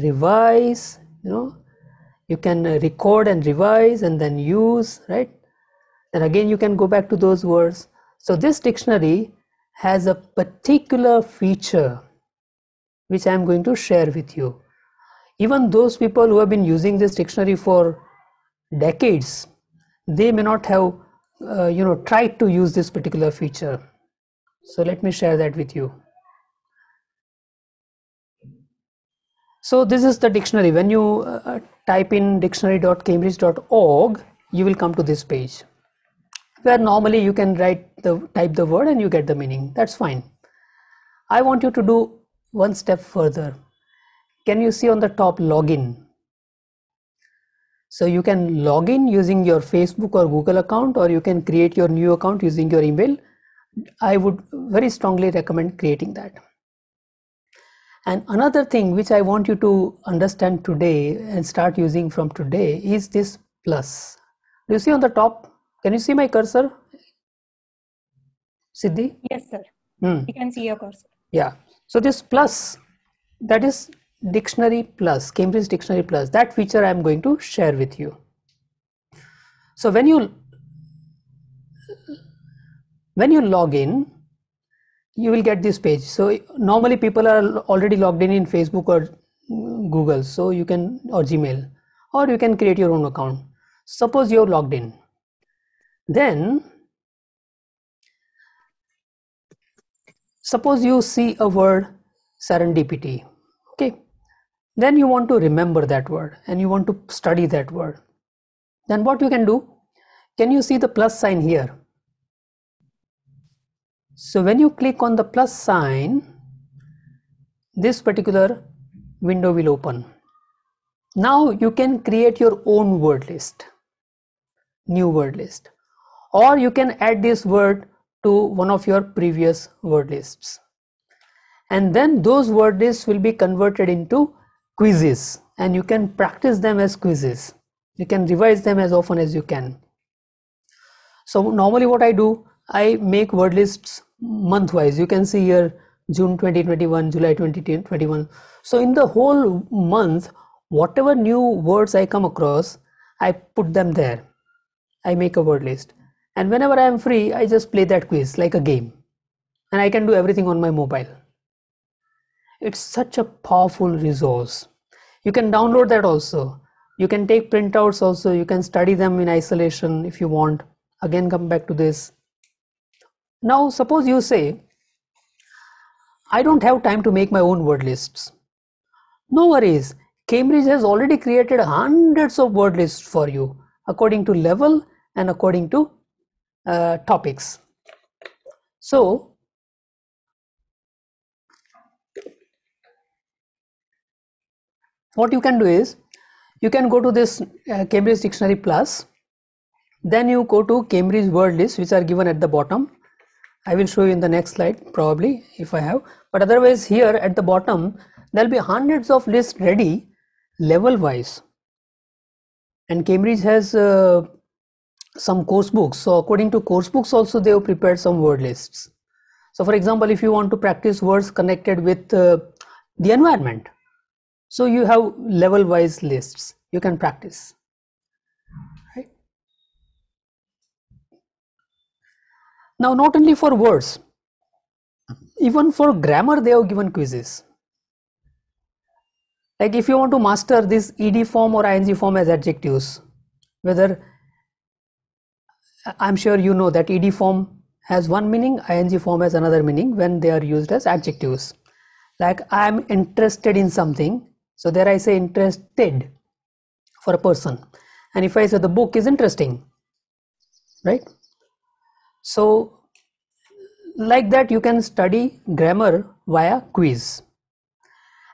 revise you know you can record and revise and then use right and again you can go back to those words so this dictionary has a particular feature which i am going to share with you. Even those people who have been using this dictionary for decades they may not have uh, you know tried to use this particular feature. So let me share that with you. So this is the dictionary. When you uh, type in dictionary.cambridge.org, you will come to this page where normally you can write the type the word and you get the meaning. That's fine. I want you to do one step further. Can you see on the top login? So you can log in using your Facebook or Google account or you can create your new account using your email. I would very strongly recommend creating that. And another thing which I want you to understand today and start using from today is this plus. Do you see on the top? Can you see my cursor? Siddhi? Yes, sir. Hmm. You can see your cursor. Yeah. So this plus, that is Dictionary Plus, Cambridge Dictionary Plus. That feature I am going to share with you. So when you when you log in, you will get this page. So normally people are already logged in in Facebook or Google, so you can or Gmail, or you can create your own account. Suppose you're logged in, then suppose you see a word serendipity, okay, then you want to remember that word and you want to study that word. Then what you can do? Can you see the plus sign here? So when you click on the plus sign, this particular window will open. Now you can create your own word list, new word list, or you can add this word to one of your previous word lists. And then those word lists will be converted into quizzes and you can practice them as quizzes. You can revise them as often as you can. So normally what I do, I make word lists month wise. You can see here June 2021, July 2021. So in the whole month, whatever new words I come across, I put them there. I make a word list. And whenever I am free, I just play that quiz like a game. And I can do everything on my mobile. It's such a powerful resource. You can download that also. You can take printouts also. You can study them in isolation if you want. Again, come back to this. Now, suppose you say, I don't have time to make my own word lists. No worries. Cambridge has already created hundreds of word lists for you according to level and according to uh, topics. So, what you can do is you can go to this uh, Cambridge Dictionary Plus, then you go to Cambridge word lists which are given at the bottom. I will show you in the next slide probably if I have. But otherwise here at the bottom there will be hundreds of lists ready level wise and Cambridge has uh, some course books. So according to course books also they have prepared some word lists. So for example if you want to practice words connected with uh, the environment so you have level wise lists you can practice. Right? Now, not only for words, even for grammar, they have given quizzes. Like if you want to master this ed form or ing form as adjectives, whether I'm sure you know that ed form has one meaning, ing form has another meaning when they are used as adjectives. Like I'm interested in something, so there I say interested for a person. And if I say the book is interesting, right? So like that you can study grammar via quiz.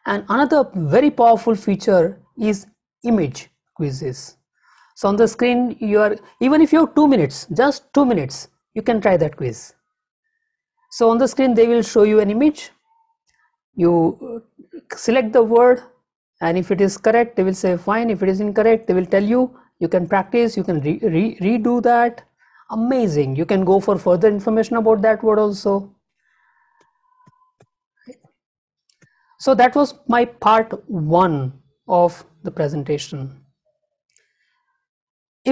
And another very powerful feature is image quizzes. So on the screen you are even if you have two minutes, just two minutes, you can try that quiz. So on the screen they will show you an image. You uh, select the word and if it is correct they will say fine. If it is incorrect they will tell you you can practice, you can re re redo that amazing you can go for further information about that word also so that was my part one of the presentation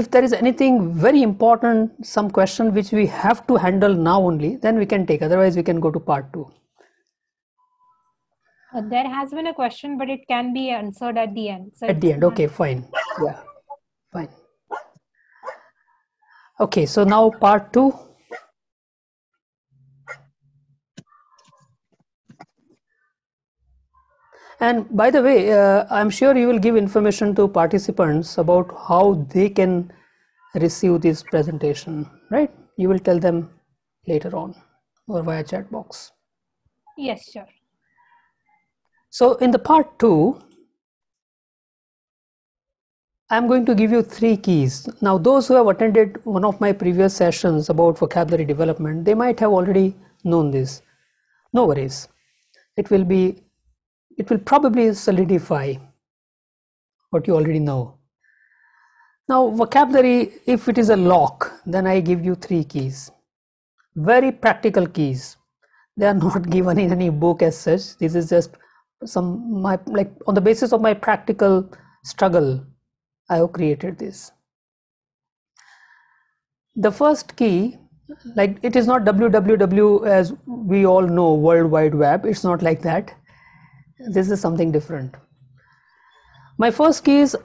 if there is anything very important some question which we have to handle now only then we can take. Otherwise we can go to part two. Uh, there has been a question but it can be answered at the end. So at the end. Okay fine. Yeah fine. Okay, so now part two. And by the way, uh, I'm sure you will give information to participants about how they can receive this presentation, right? You will tell them later on or via chat box. Yes, sure. So in the part two, I'm going to give you three keys. Now, those who have attended one of my previous sessions about vocabulary development, they might have already known this. No worries. It will be, it will probably solidify what you already know. Now, vocabulary, if it is a lock, then I give you three keys. Very practical keys. They are <laughs> not given in any book as such. This is just some my like on the basis of my practical struggle I have created this. The first key like it is not www as we all know world wide web it's not like that this is something different. My first key is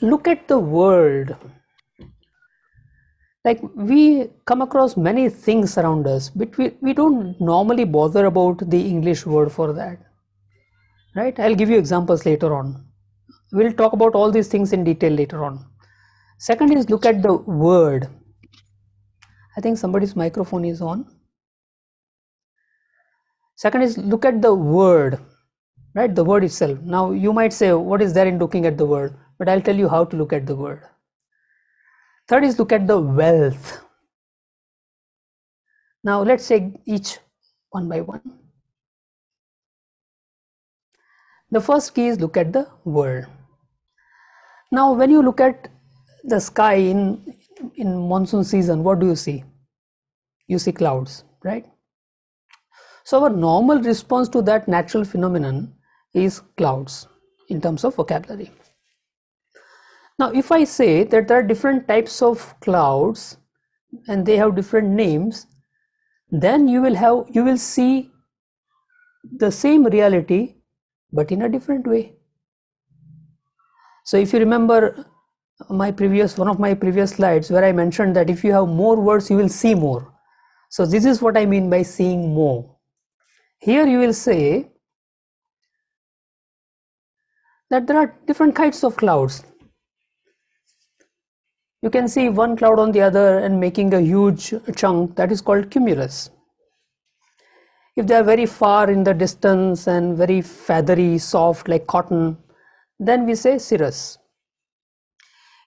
look at the world. Like we come across many things around us but we, we don't normally bother about the english word for that. Right? I'll give you examples later on. We'll talk about all these things in detail later on. Second is look at the word. I think somebody's microphone is on. Second is look at the word right? The word itself. Now you might say what is there in looking at the word but i'll tell you how to look at the word third is look at the wealth. Now let's take each one by one. The first key is look at the world. Now when you look at the sky in in monsoon season what do you see? You see clouds right? So our normal response to that natural phenomenon is clouds in terms of vocabulary. Now, if I say that there are different types of clouds and they have different names, then you will have you will see the same reality but in a different way. So if you remember my previous one of my previous slides where I mentioned that if you have more words you will see more. So this is what I mean by seeing more. Here you will say that there are different kinds of clouds. You can see one cloud on the other and making a huge chunk that is called cumulus. If they are very far in the distance and very feathery, soft like cotton, then we say cirrus.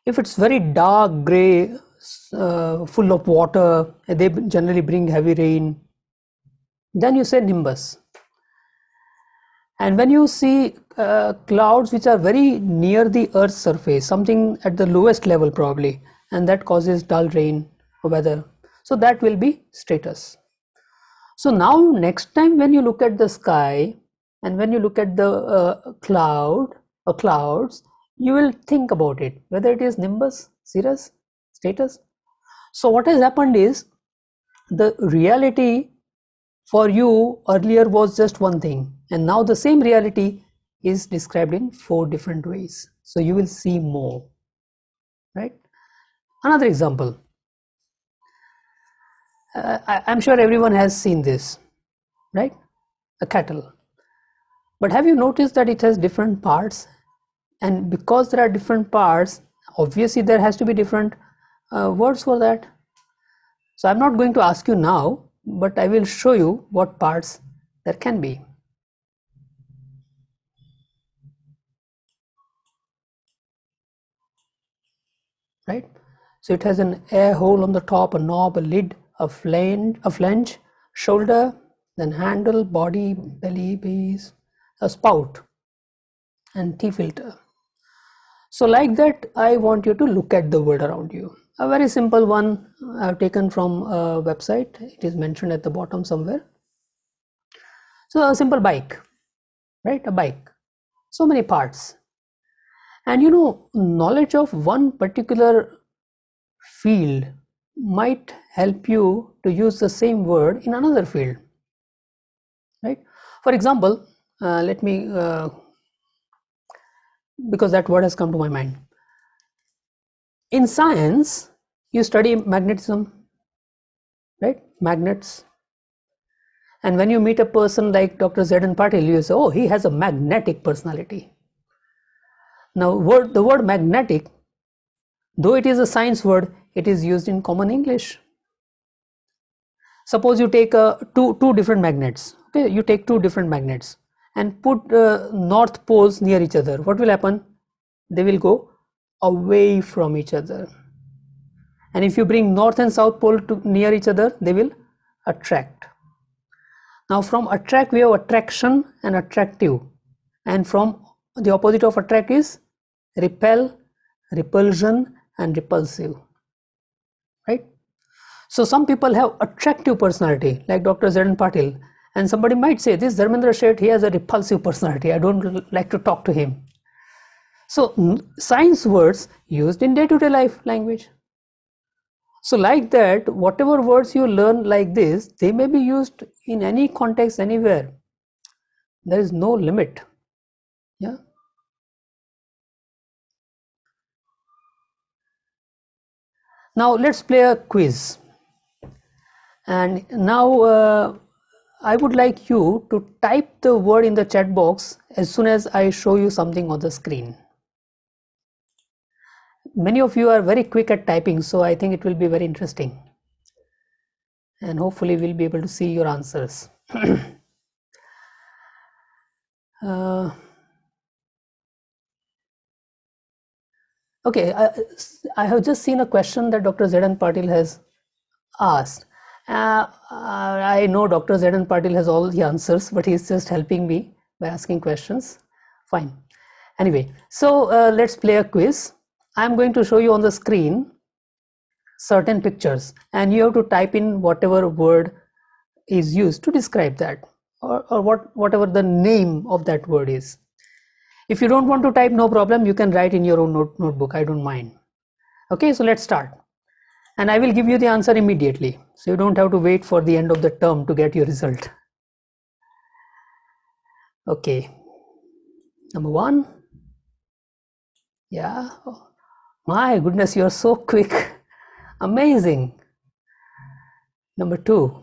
If it's very dark gray, uh, full of water, they generally bring heavy rain, then you say nimbus. And when you see uh, clouds which are very near the earth's surface, something at the lowest level probably, and that causes dull rain or weather. So that will be stratus. So now next time when you look at the sky and when you look at the uh, cloud or clouds, you will think about it, whether it is nimbus, cirrus, stratus. So what has happened is the reality for you earlier was just one thing and now the same reality is described in four different ways. So you will see more right? Another example. Uh, I, i'm sure everyone has seen this right? A cattle. But have you noticed that it has different parts? And because there are different parts obviously there has to be different uh, words for that. So i'm not going to ask you now but i will show you what parts there can be right? So it has an air hole on the top, a knob, a lid, a flange, a flange, shoulder, then handle, body, belly, base, a spout, and tea filter. So like that, I want you to look at the world around you. A very simple one I've taken from a website. It is mentioned at the bottom somewhere. So a simple bike, right? A bike. So many parts and you know knowledge of one particular field might help you to use the same word in another field right for example uh, let me uh, because that word has come to my mind in science you study magnetism right magnets and when you meet a person like dr Zedan patil you say oh he has a magnetic personality now, word, the word magnetic, though it is a science word, it is used in common English. Suppose you take uh, two, two different magnets, okay, you take two different magnets and put uh, north poles near each other. What will happen? They will go away from each other. And if you bring north and south pole to near each other, they will attract. Now from attract we have attraction and attractive and from the opposite of attract is repel, repulsion and repulsive, right? So some people have attractive personality like Dr. Zedan Patil and somebody might say this Dharmendra Sheth, he has a repulsive personality. I don't like to talk to him. So science words used in day-to-day -day life language. So like that, whatever words you learn like this, they may be used in any context anywhere. There is no limit. Yeah. Now let's play a quiz. And now uh, I would like you to type the word in the chat box as soon as I show you something on the screen. Many of you are very quick at typing, so I think it will be very interesting. And hopefully we'll be able to see your answers. <clears throat> uh, okay, I, I have just seen a question that Dr. Zedan Patil has asked. Uh, I know Dr. Zedan Patil has all the answers, but he's just helping me by asking questions. Fine. Anyway, so uh, let's play a quiz. I'm going to show you on the screen certain pictures and you have to type in whatever word is used to describe that or, or what whatever the name of that word is. If you don't want to type, no problem, you can write in your own note, notebook, I don't mind. Okay, so let's start. And I will give you the answer immediately. So you don't have to wait for the end of the term to get your result. Okay, number one. Yeah, oh, my goodness, you're so quick. Amazing. Number two.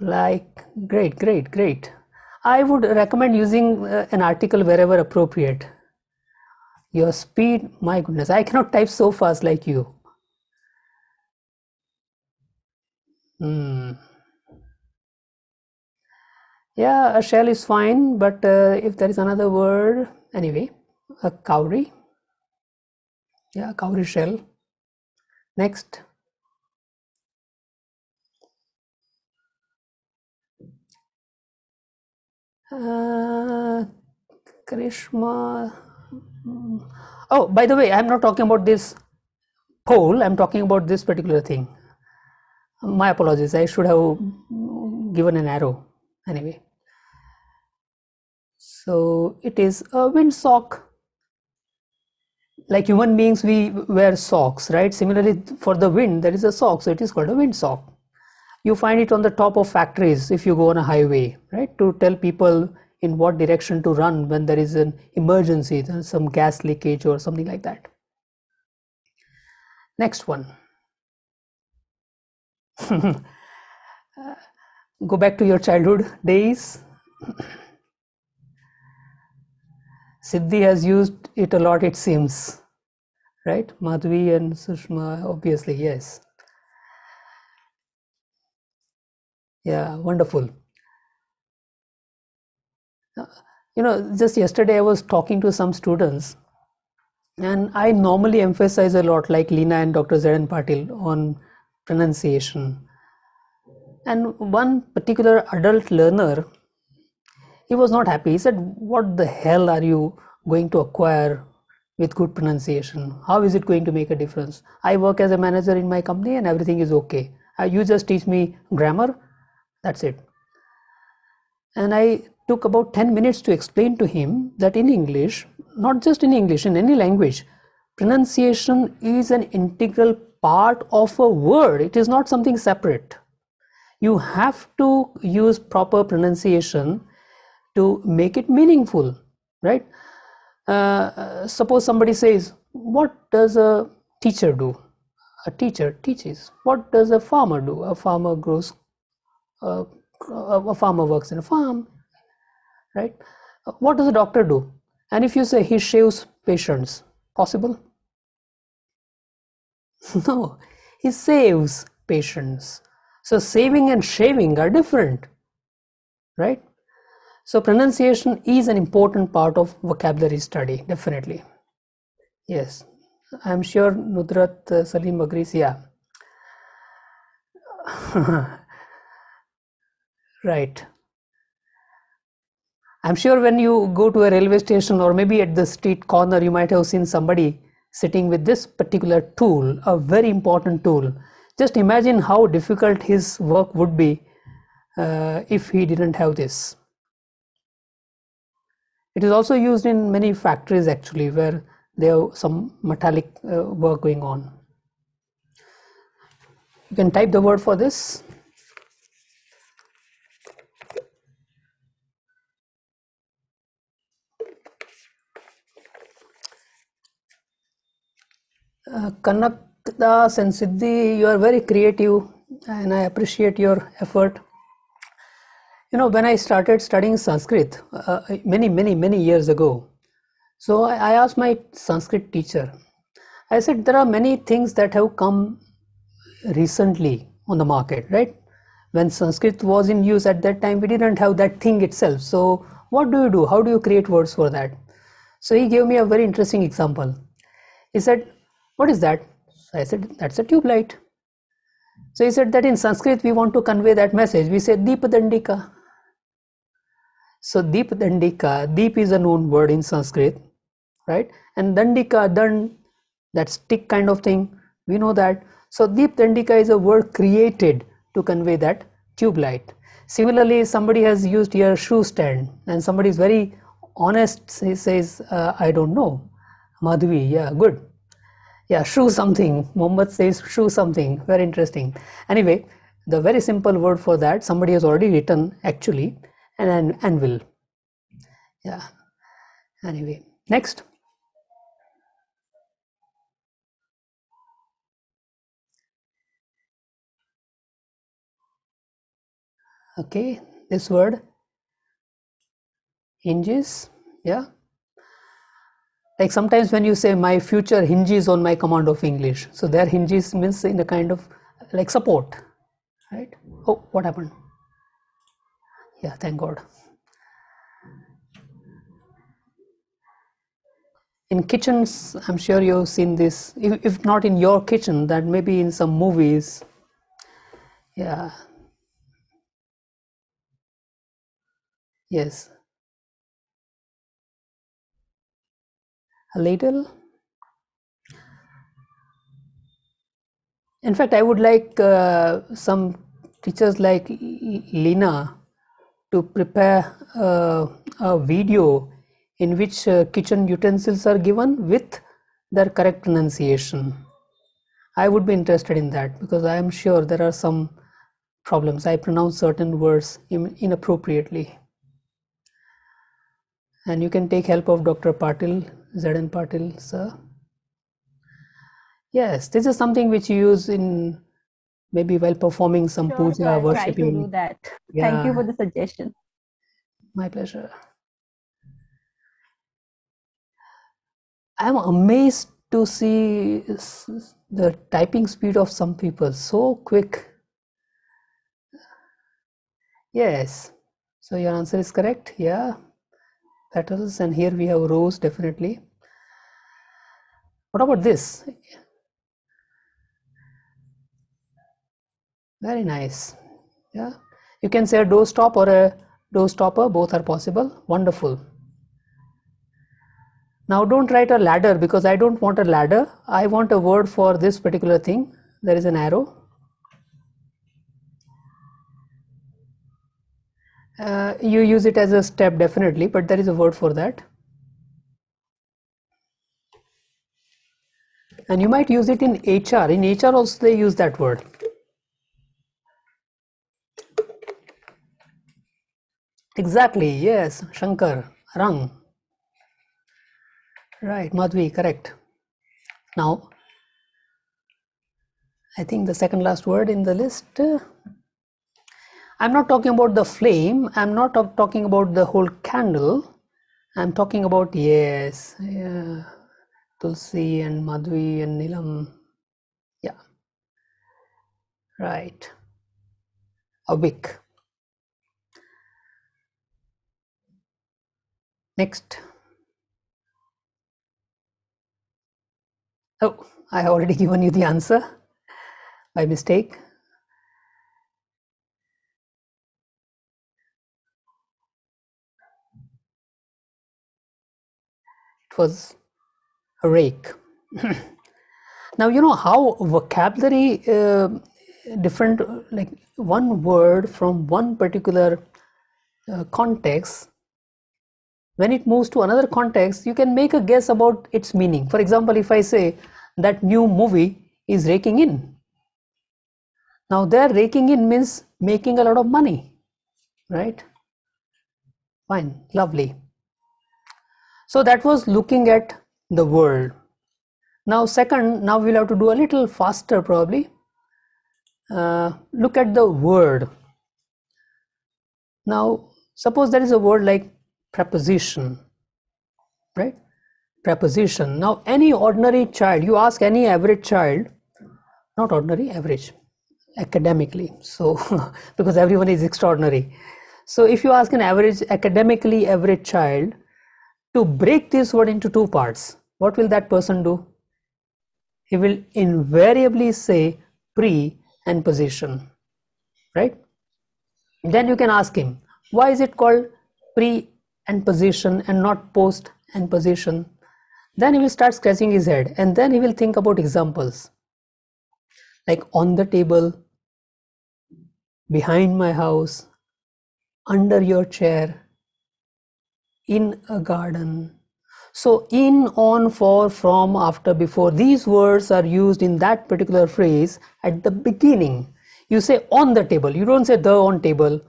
Like, great, great, great. I would recommend using uh, an article wherever appropriate. Your speed, my goodness, I cannot type so fast like you. Hmm. Yeah, a shell is fine, but uh, if there is another word, anyway, a cowrie. Yeah, cowrie shell. Next. Uh, Krishma. Oh, by the way, I'm not talking about this pole. I'm talking about this particular thing. My apologies. I should have given an arrow. Anyway. So it is a windsock. Like human beings, we wear socks, right? Similarly, for the wind, there is a sock. So it is called a windsock. You find it on the top of factories if you go on a highway, right? To tell people in what direction to run when there is an emergency, some gas leakage or something like that. Next one. <laughs> Uh, go back to your childhood days. <laughs> Siddhi has used it a lot, it seems. Right? Madhvi and Sushma, obviously, yes. Yeah, wonderful. Uh, you know, just yesterday I was talking to some students, and I normally emphasize a lot, like Lina and Dr. Zedan Patil, on pronunciation. And one particular adult learner he was not happy. He said, What the hell are you going to acquire with good pronunciation? How is it going to make a difference? I work as a manager in my company and everything is okay. Uh, you just teach me grammar, that's it. And I took about 10 minutes to explain to him that in English, not just in English, in any language, pronunciation is an integral part of a word, it is not something separate. You have to use proper pronunciation to make it meaningful, right? Uh, suppose somebody says, What does a teacher do? A teacher teaches. What does a farmer do? A farmer grows, uh, a farmer works in a farm, right? What does a doctor do? And if you say he shaves patients, possible? <laughs> no, he saves patients. So saving and shaving are different, right? So pronunciation is an important part of vocabulary study, definitely. Yes, I'm sure Nudrat uh, Salim agrees. Yeah. <laughs> right. I'm sure when you go to a railway station or maybe at the street corner, you might have seen somebody sitting with this particular tool, a very important tool. Just imagine how difficult his work would be uh, if he didn't have this. It is also used in many factories actually where they have some metallic uh, work going on. You can type the word for this. Uh, Kanakdas and Siddhi, you are very creative and I appreciate your effort. You know, when I started studying Sanskrit uh, many, many, many years ago, so I, I asked my Sanskrit teacher, I said, there are many things that have come recently on the market, right? When Sanskrit was in use at that time, we didn't have that thing itself. So, what do you do? How do you create words for that? So, he gave me a very interesting example. He said, What is that? So I said, That's a tube light. So he said that in Sanskrit we want to convey that message. We say Deep Dandika. So Deep Dandika, Deep is a known word in Sanskrit, right? And Dandika, Dand, that stick kind of thing, we know that. So Deep Dandika is a word created to convey that tube light. Similarly, somebody has used here shoe stand and somebody is very honest, he says, uh, I don't know. Madhvi, yeah, good yeah shoe something Mohammed says shoe something very interesting anyway the very simple word for that somebody has already written actually and an anvil yeah. Anyway next. Okay this word. Hinges. Yeah. Like sometimes when you say my future hinges on my command of english so there hinges means in a kind of like support right? Oh what happened yeah thank god. In kitchens i'm sure you've seen this. If, if not in your kitchen that maybe in some movies. Yeah. Yes. A little. In fact, I would like uh, some teachers like Lina to prepare uh, a video in which uh, kitchen utensils are given with their correct pronunciation. I would be interested in that because I am sure there are some problems. I pronounce certain words inappropriately. And you can take help of Dr. Patil Zadan Patil sir. Yes, this is something which you use in maybe while performing some sure, puja, I'll worshiping. Try to do that. Yeah. Thank you for the suggestion. My pleasure. I'm amazed to see the typing speed of some people so quick. Yes. So your answer is correct. Yeah petals and here we have rose definitely what about this very nice. Yeah. You can say a door stop or a door stopper both are possible. Wonderful. Now don't write a ladder because I don't want a ladder. I want a word for this particular thing. There is an arrow. Uh, you use it as a step definitely but there is a word for that. And you might use it in HR in HR also they use that word exactly yes Shankar Rang right Madhvi correct now I think the second last word in the list I'm not talking about the flame. I'm not talking about the whole candle. I'm talking about, yes, yeah, Tulsi and Madhvi and Nilam. Yeah. Right. A wick. Next. Oh, I already <laughs> given you the answer by mistake. It was a rake. <clears throat> now you know how vocabulary uh, different like one word from one particular uh, context when it moves to another context, you can make a guess about its meaning. For example, if I say that new movie is raking in. Now, there raking in means making a lot of money, right? Fine, lovely. So that was looking at the world. Now, second, now we'll have to do a little faster probably. Uh, look at the word. Now, suppose there is a word like preposition, right? Preposition. Now, any ordinary child, you ask any average child, not ordinary, average, academically. So, <laughs> because everyone is extraordinary. So, if you ask an average, academically average child to break this word into two parts, what will that person do? He will invariably say pre and position, right? Then you can ask him, why is it called pre and position and not post and position? Then he will start scratching his head and then he will think about examples like on the table, behind my house, under your chair, in a garden. So, in, on, for, from, after, before, these words are used in that particular phrase at the beginning. You say on the table, you don't say the on table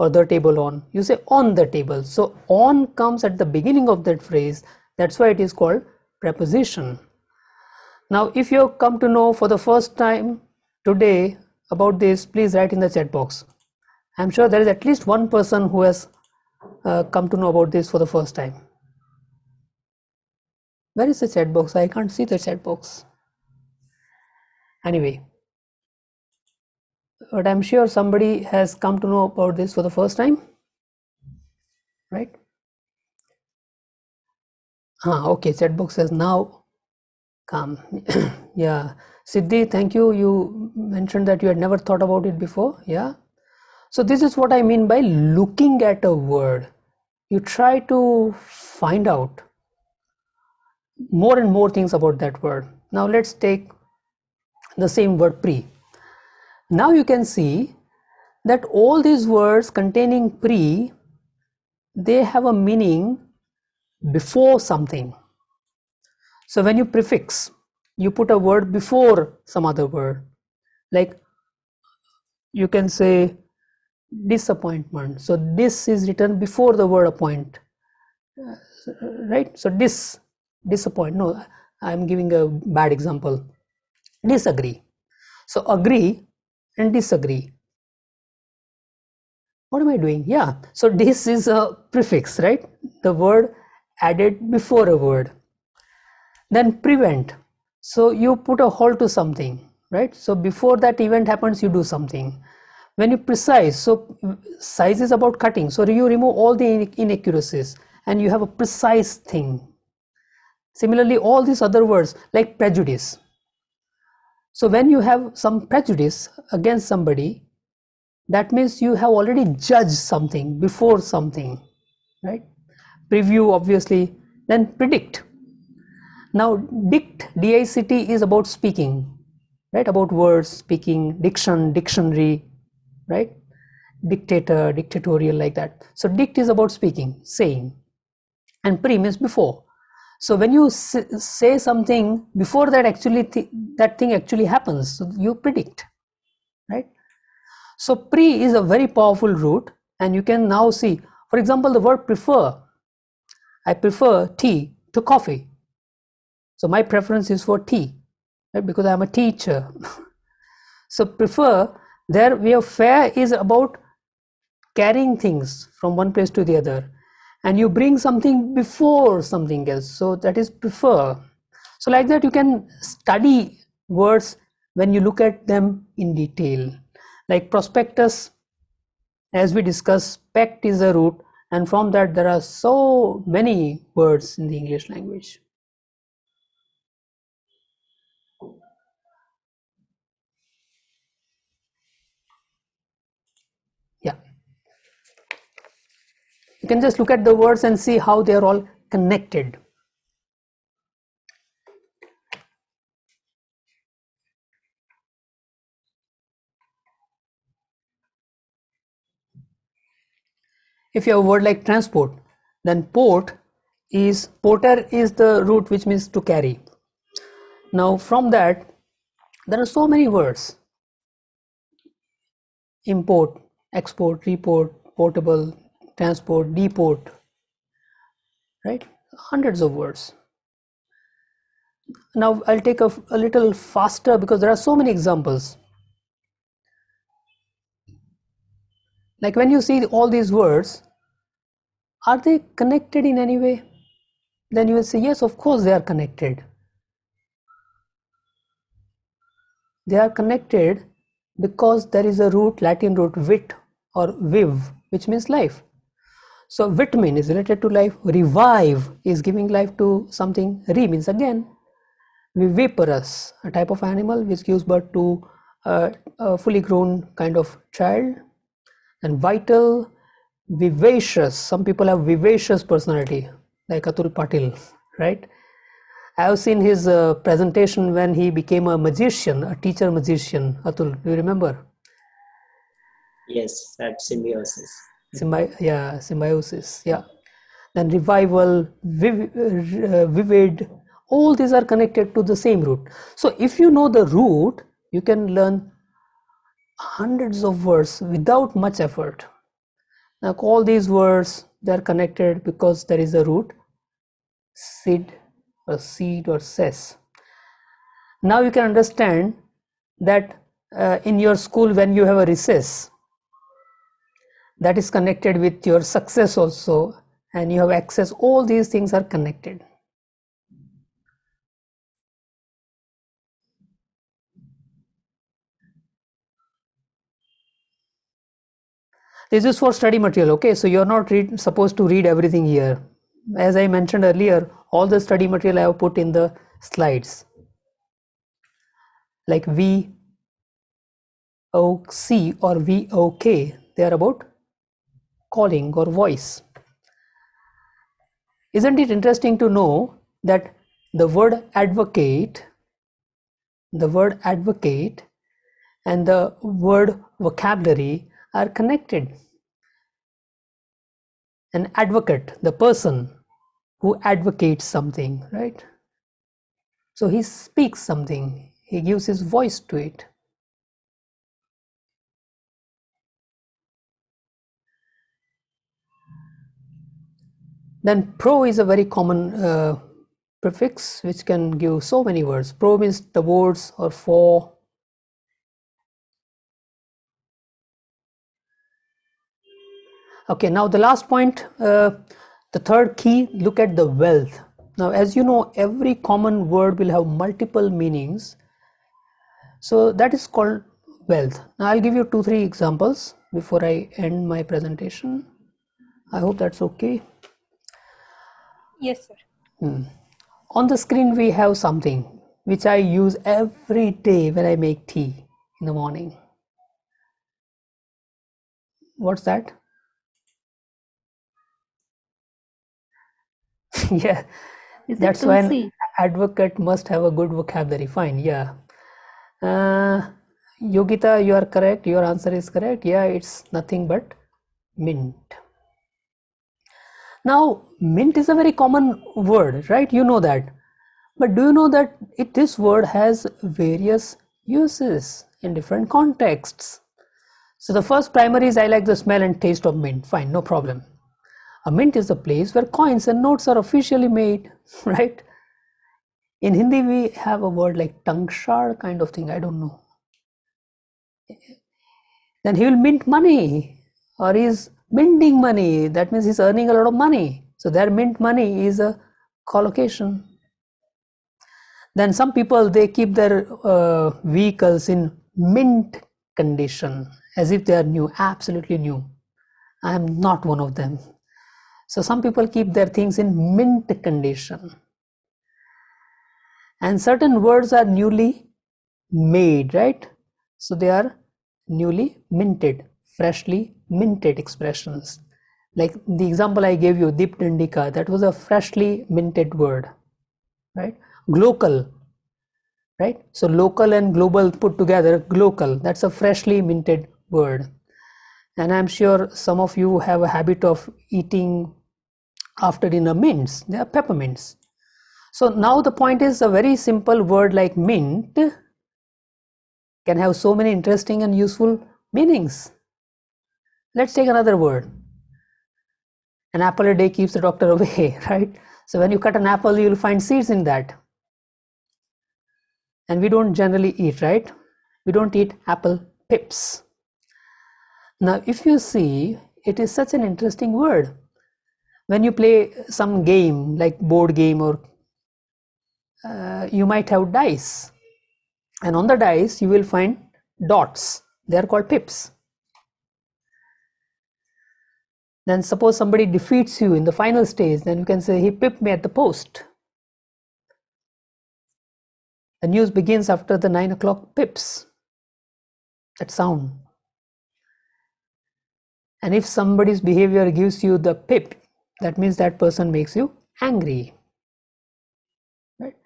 or the table on, you say on the table. So, on comes at the beginning of that phrase, that's why it is called preposition. Now, if you come to know for the first time today about this, please write in the chat box. I'm sure there is at least one person who has uh, come to know about this for the first time. Where is the chat box? I can't see the chat box. Anyway, but I'm sure somebody has come to know about this for the first time, right? Ah, okay, chat box says now come. <clears throat> yeah, Siddhi, thank you. You mentioned that you had never thought about it before. Yeah. So this is what I mean by looking at a word. You try to find out more and more things about that word. Now let's take the same word pre. Now you can see that all these words containing pre, they have a meaning before something. So when you prefix, you put a word before some other word. Like you can say disappointment. So this is written before the word appoint, uh, right? So this disappoint. No, I'm giving a bad example. Disagree. So agree and disagree. What am I doing? Yeah. So this is a prefix, right? The word added before a word. Then prevent. So you put a halt to something, right? So before that event happens, you do something when you precise so size is about cutting so you remove all the inaccuracies and you have a precise thing similarly all these other words like prejudice so when you have some prejudice against somebody that means you have already judged something before something right? Preview obviously then predict. Now dict dict is about speaking right? About words speaking diction dictionary right? Dictator dictatorial like that. So dict is about speaking saying. And pre means before so when you say something before that actually th that thing actually happens so you predict right? So pre is a very powerful root and you can now see for example the word prefer i prefer tea to coffee. So my preference is for tea right? Because i'm a teacher. <laughs> So prefer their way of fare is about carrying things from one place to the other and you bring something before something else. So that is prefer. So like that you can study words when you look at them in detail. Like prospectus as we discussed spect is a root and from that there are so many words in the english language you can just look at the words and see how they are all connected. If you have a word like transport then port is porter is the root which means to carry. Now from that there are so many words. Import export report portable transport deport right? Hundreds of words. Now i'll take a, a little faster because there are so many examples. Like when you see all these words are they connected in any way? Then you will say yes of course they are connected. They are connected because there is a root latin root vit or viv which means life so vitamin is related to life. Revive is giving life to something. Re means again viviparous a type of animal which gives birth to a, a fully grown kind of child. And vital vivacious. Some people have vivacious personality like atul patil right? I have seen his uh, presentation when he became a magician a teacher magician. Atul do you remember? Yes, that symbiosis. Symbi- yeah symbiosis yeah. Then revival viv- uh, vivid all these are connected to the same root. So if you know the root you can learn hundreds of words without much effort. Now all these words they are connected because there is a root seed or seed or ses now you can understand that uh, in your school when you have a recess that is connected with your success also and you have access all these things are connected. This is for study material okay? So you're not read, supposed to read everything here. As i mentioned earlier all the study material i have put in the slides. Like v o c or v o k they are about calling or voice isn't it interesting to know that the word advocate the word advocate and the word vocabulary are connected. An advocate, the person who advocates something, right? So he speaks something, he gives his voice to it. Then pro is a very common uh, prefix which can give so many words. Pro means towards or for okay now the last point uh, the third key look at the wealth. Now as you know every common word will have multiple meanings. So that is called wealth. Now i'll give you two three examples before i end my presentation. I hope that's okay Yes, sir. Hmm. on the screen we have something which i use every day when i make tea in the morning. What's that? <laughs> Yeah. Is that's why an advocate must have a good vocabulary. Fine yeah. Uh, yogita you are correct. Your answer is correct. Yeah it's nothing but mint now mint is a very common word right you know that but do you know that it this word has various uses in different contexts so the first primary is i like the smell and taste of mint fine no problem a mint is a place where coins and notes are officially made, <laughs> right? In Hindi, we have a word like tangshar kind of thing. I don't know. Then he will mint money or he's minting money. That means he's earning a lot of money. So their mint money is a collocation. Then some people they keep their uh, vehicles in mint condition as if they are new, absolutely new. I am not one of them. So some people keep their things in mint condition. And certain words are newly made, right? So they are newly minted, freshly minted expressions. Like the example I gave you, dipdandika, that was a freshly minted word, right? Glocal, right? So local and global put together, glocal, that's a freshly minted word. And I'm sure some of you have a habit of eating after dinner mints, they are peppermints. So now the point is a very simple word like mint can have so many interesting and useful meanings. Let's take another word. An apple a day keeps the doctor <laughs> away, right? So when you cut an apple, you'll find seeds in that. And we don't generally eat, right? We don't eat apple pips. Now, if you see, it is such an interesting word. When you play some game like board game or uh, you might have dice and on the dice you will find dots they are called pips then suppose somebody defeats you in the final stage then you can say he pipped me at the post. The news begins after the nine o'clock pips. That sound. And if somebody's behavior gives you the pip that means that person makes you angry. Right?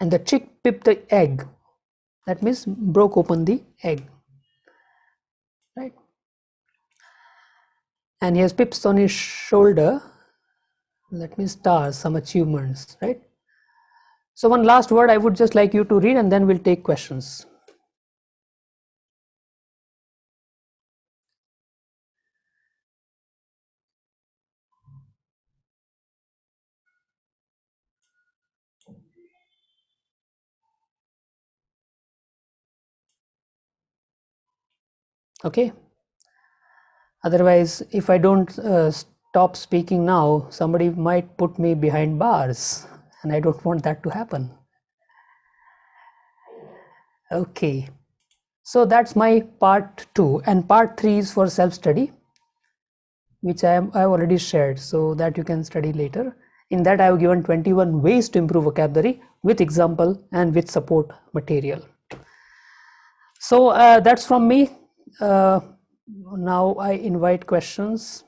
And the chick pipped the egg. That means broke open the egg right and he has pips on his shoulder. That means stars some achievements right? So one last word i would just like you to read and then we'll take questions. Okay otherwise if i don't uh, stop speaking now somebody might put me behind bars and i don't want that to happen. Okay. So that's my part 2 and part 3 is for self study which i have already shared so that you can study later. In that i have given 21 ways to improve vocabulary with example and with support material. So uh, that's from me. Uh, now I invite questions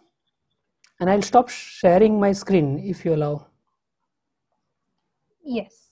and I'll stop sharing my screen if you allow. Yes.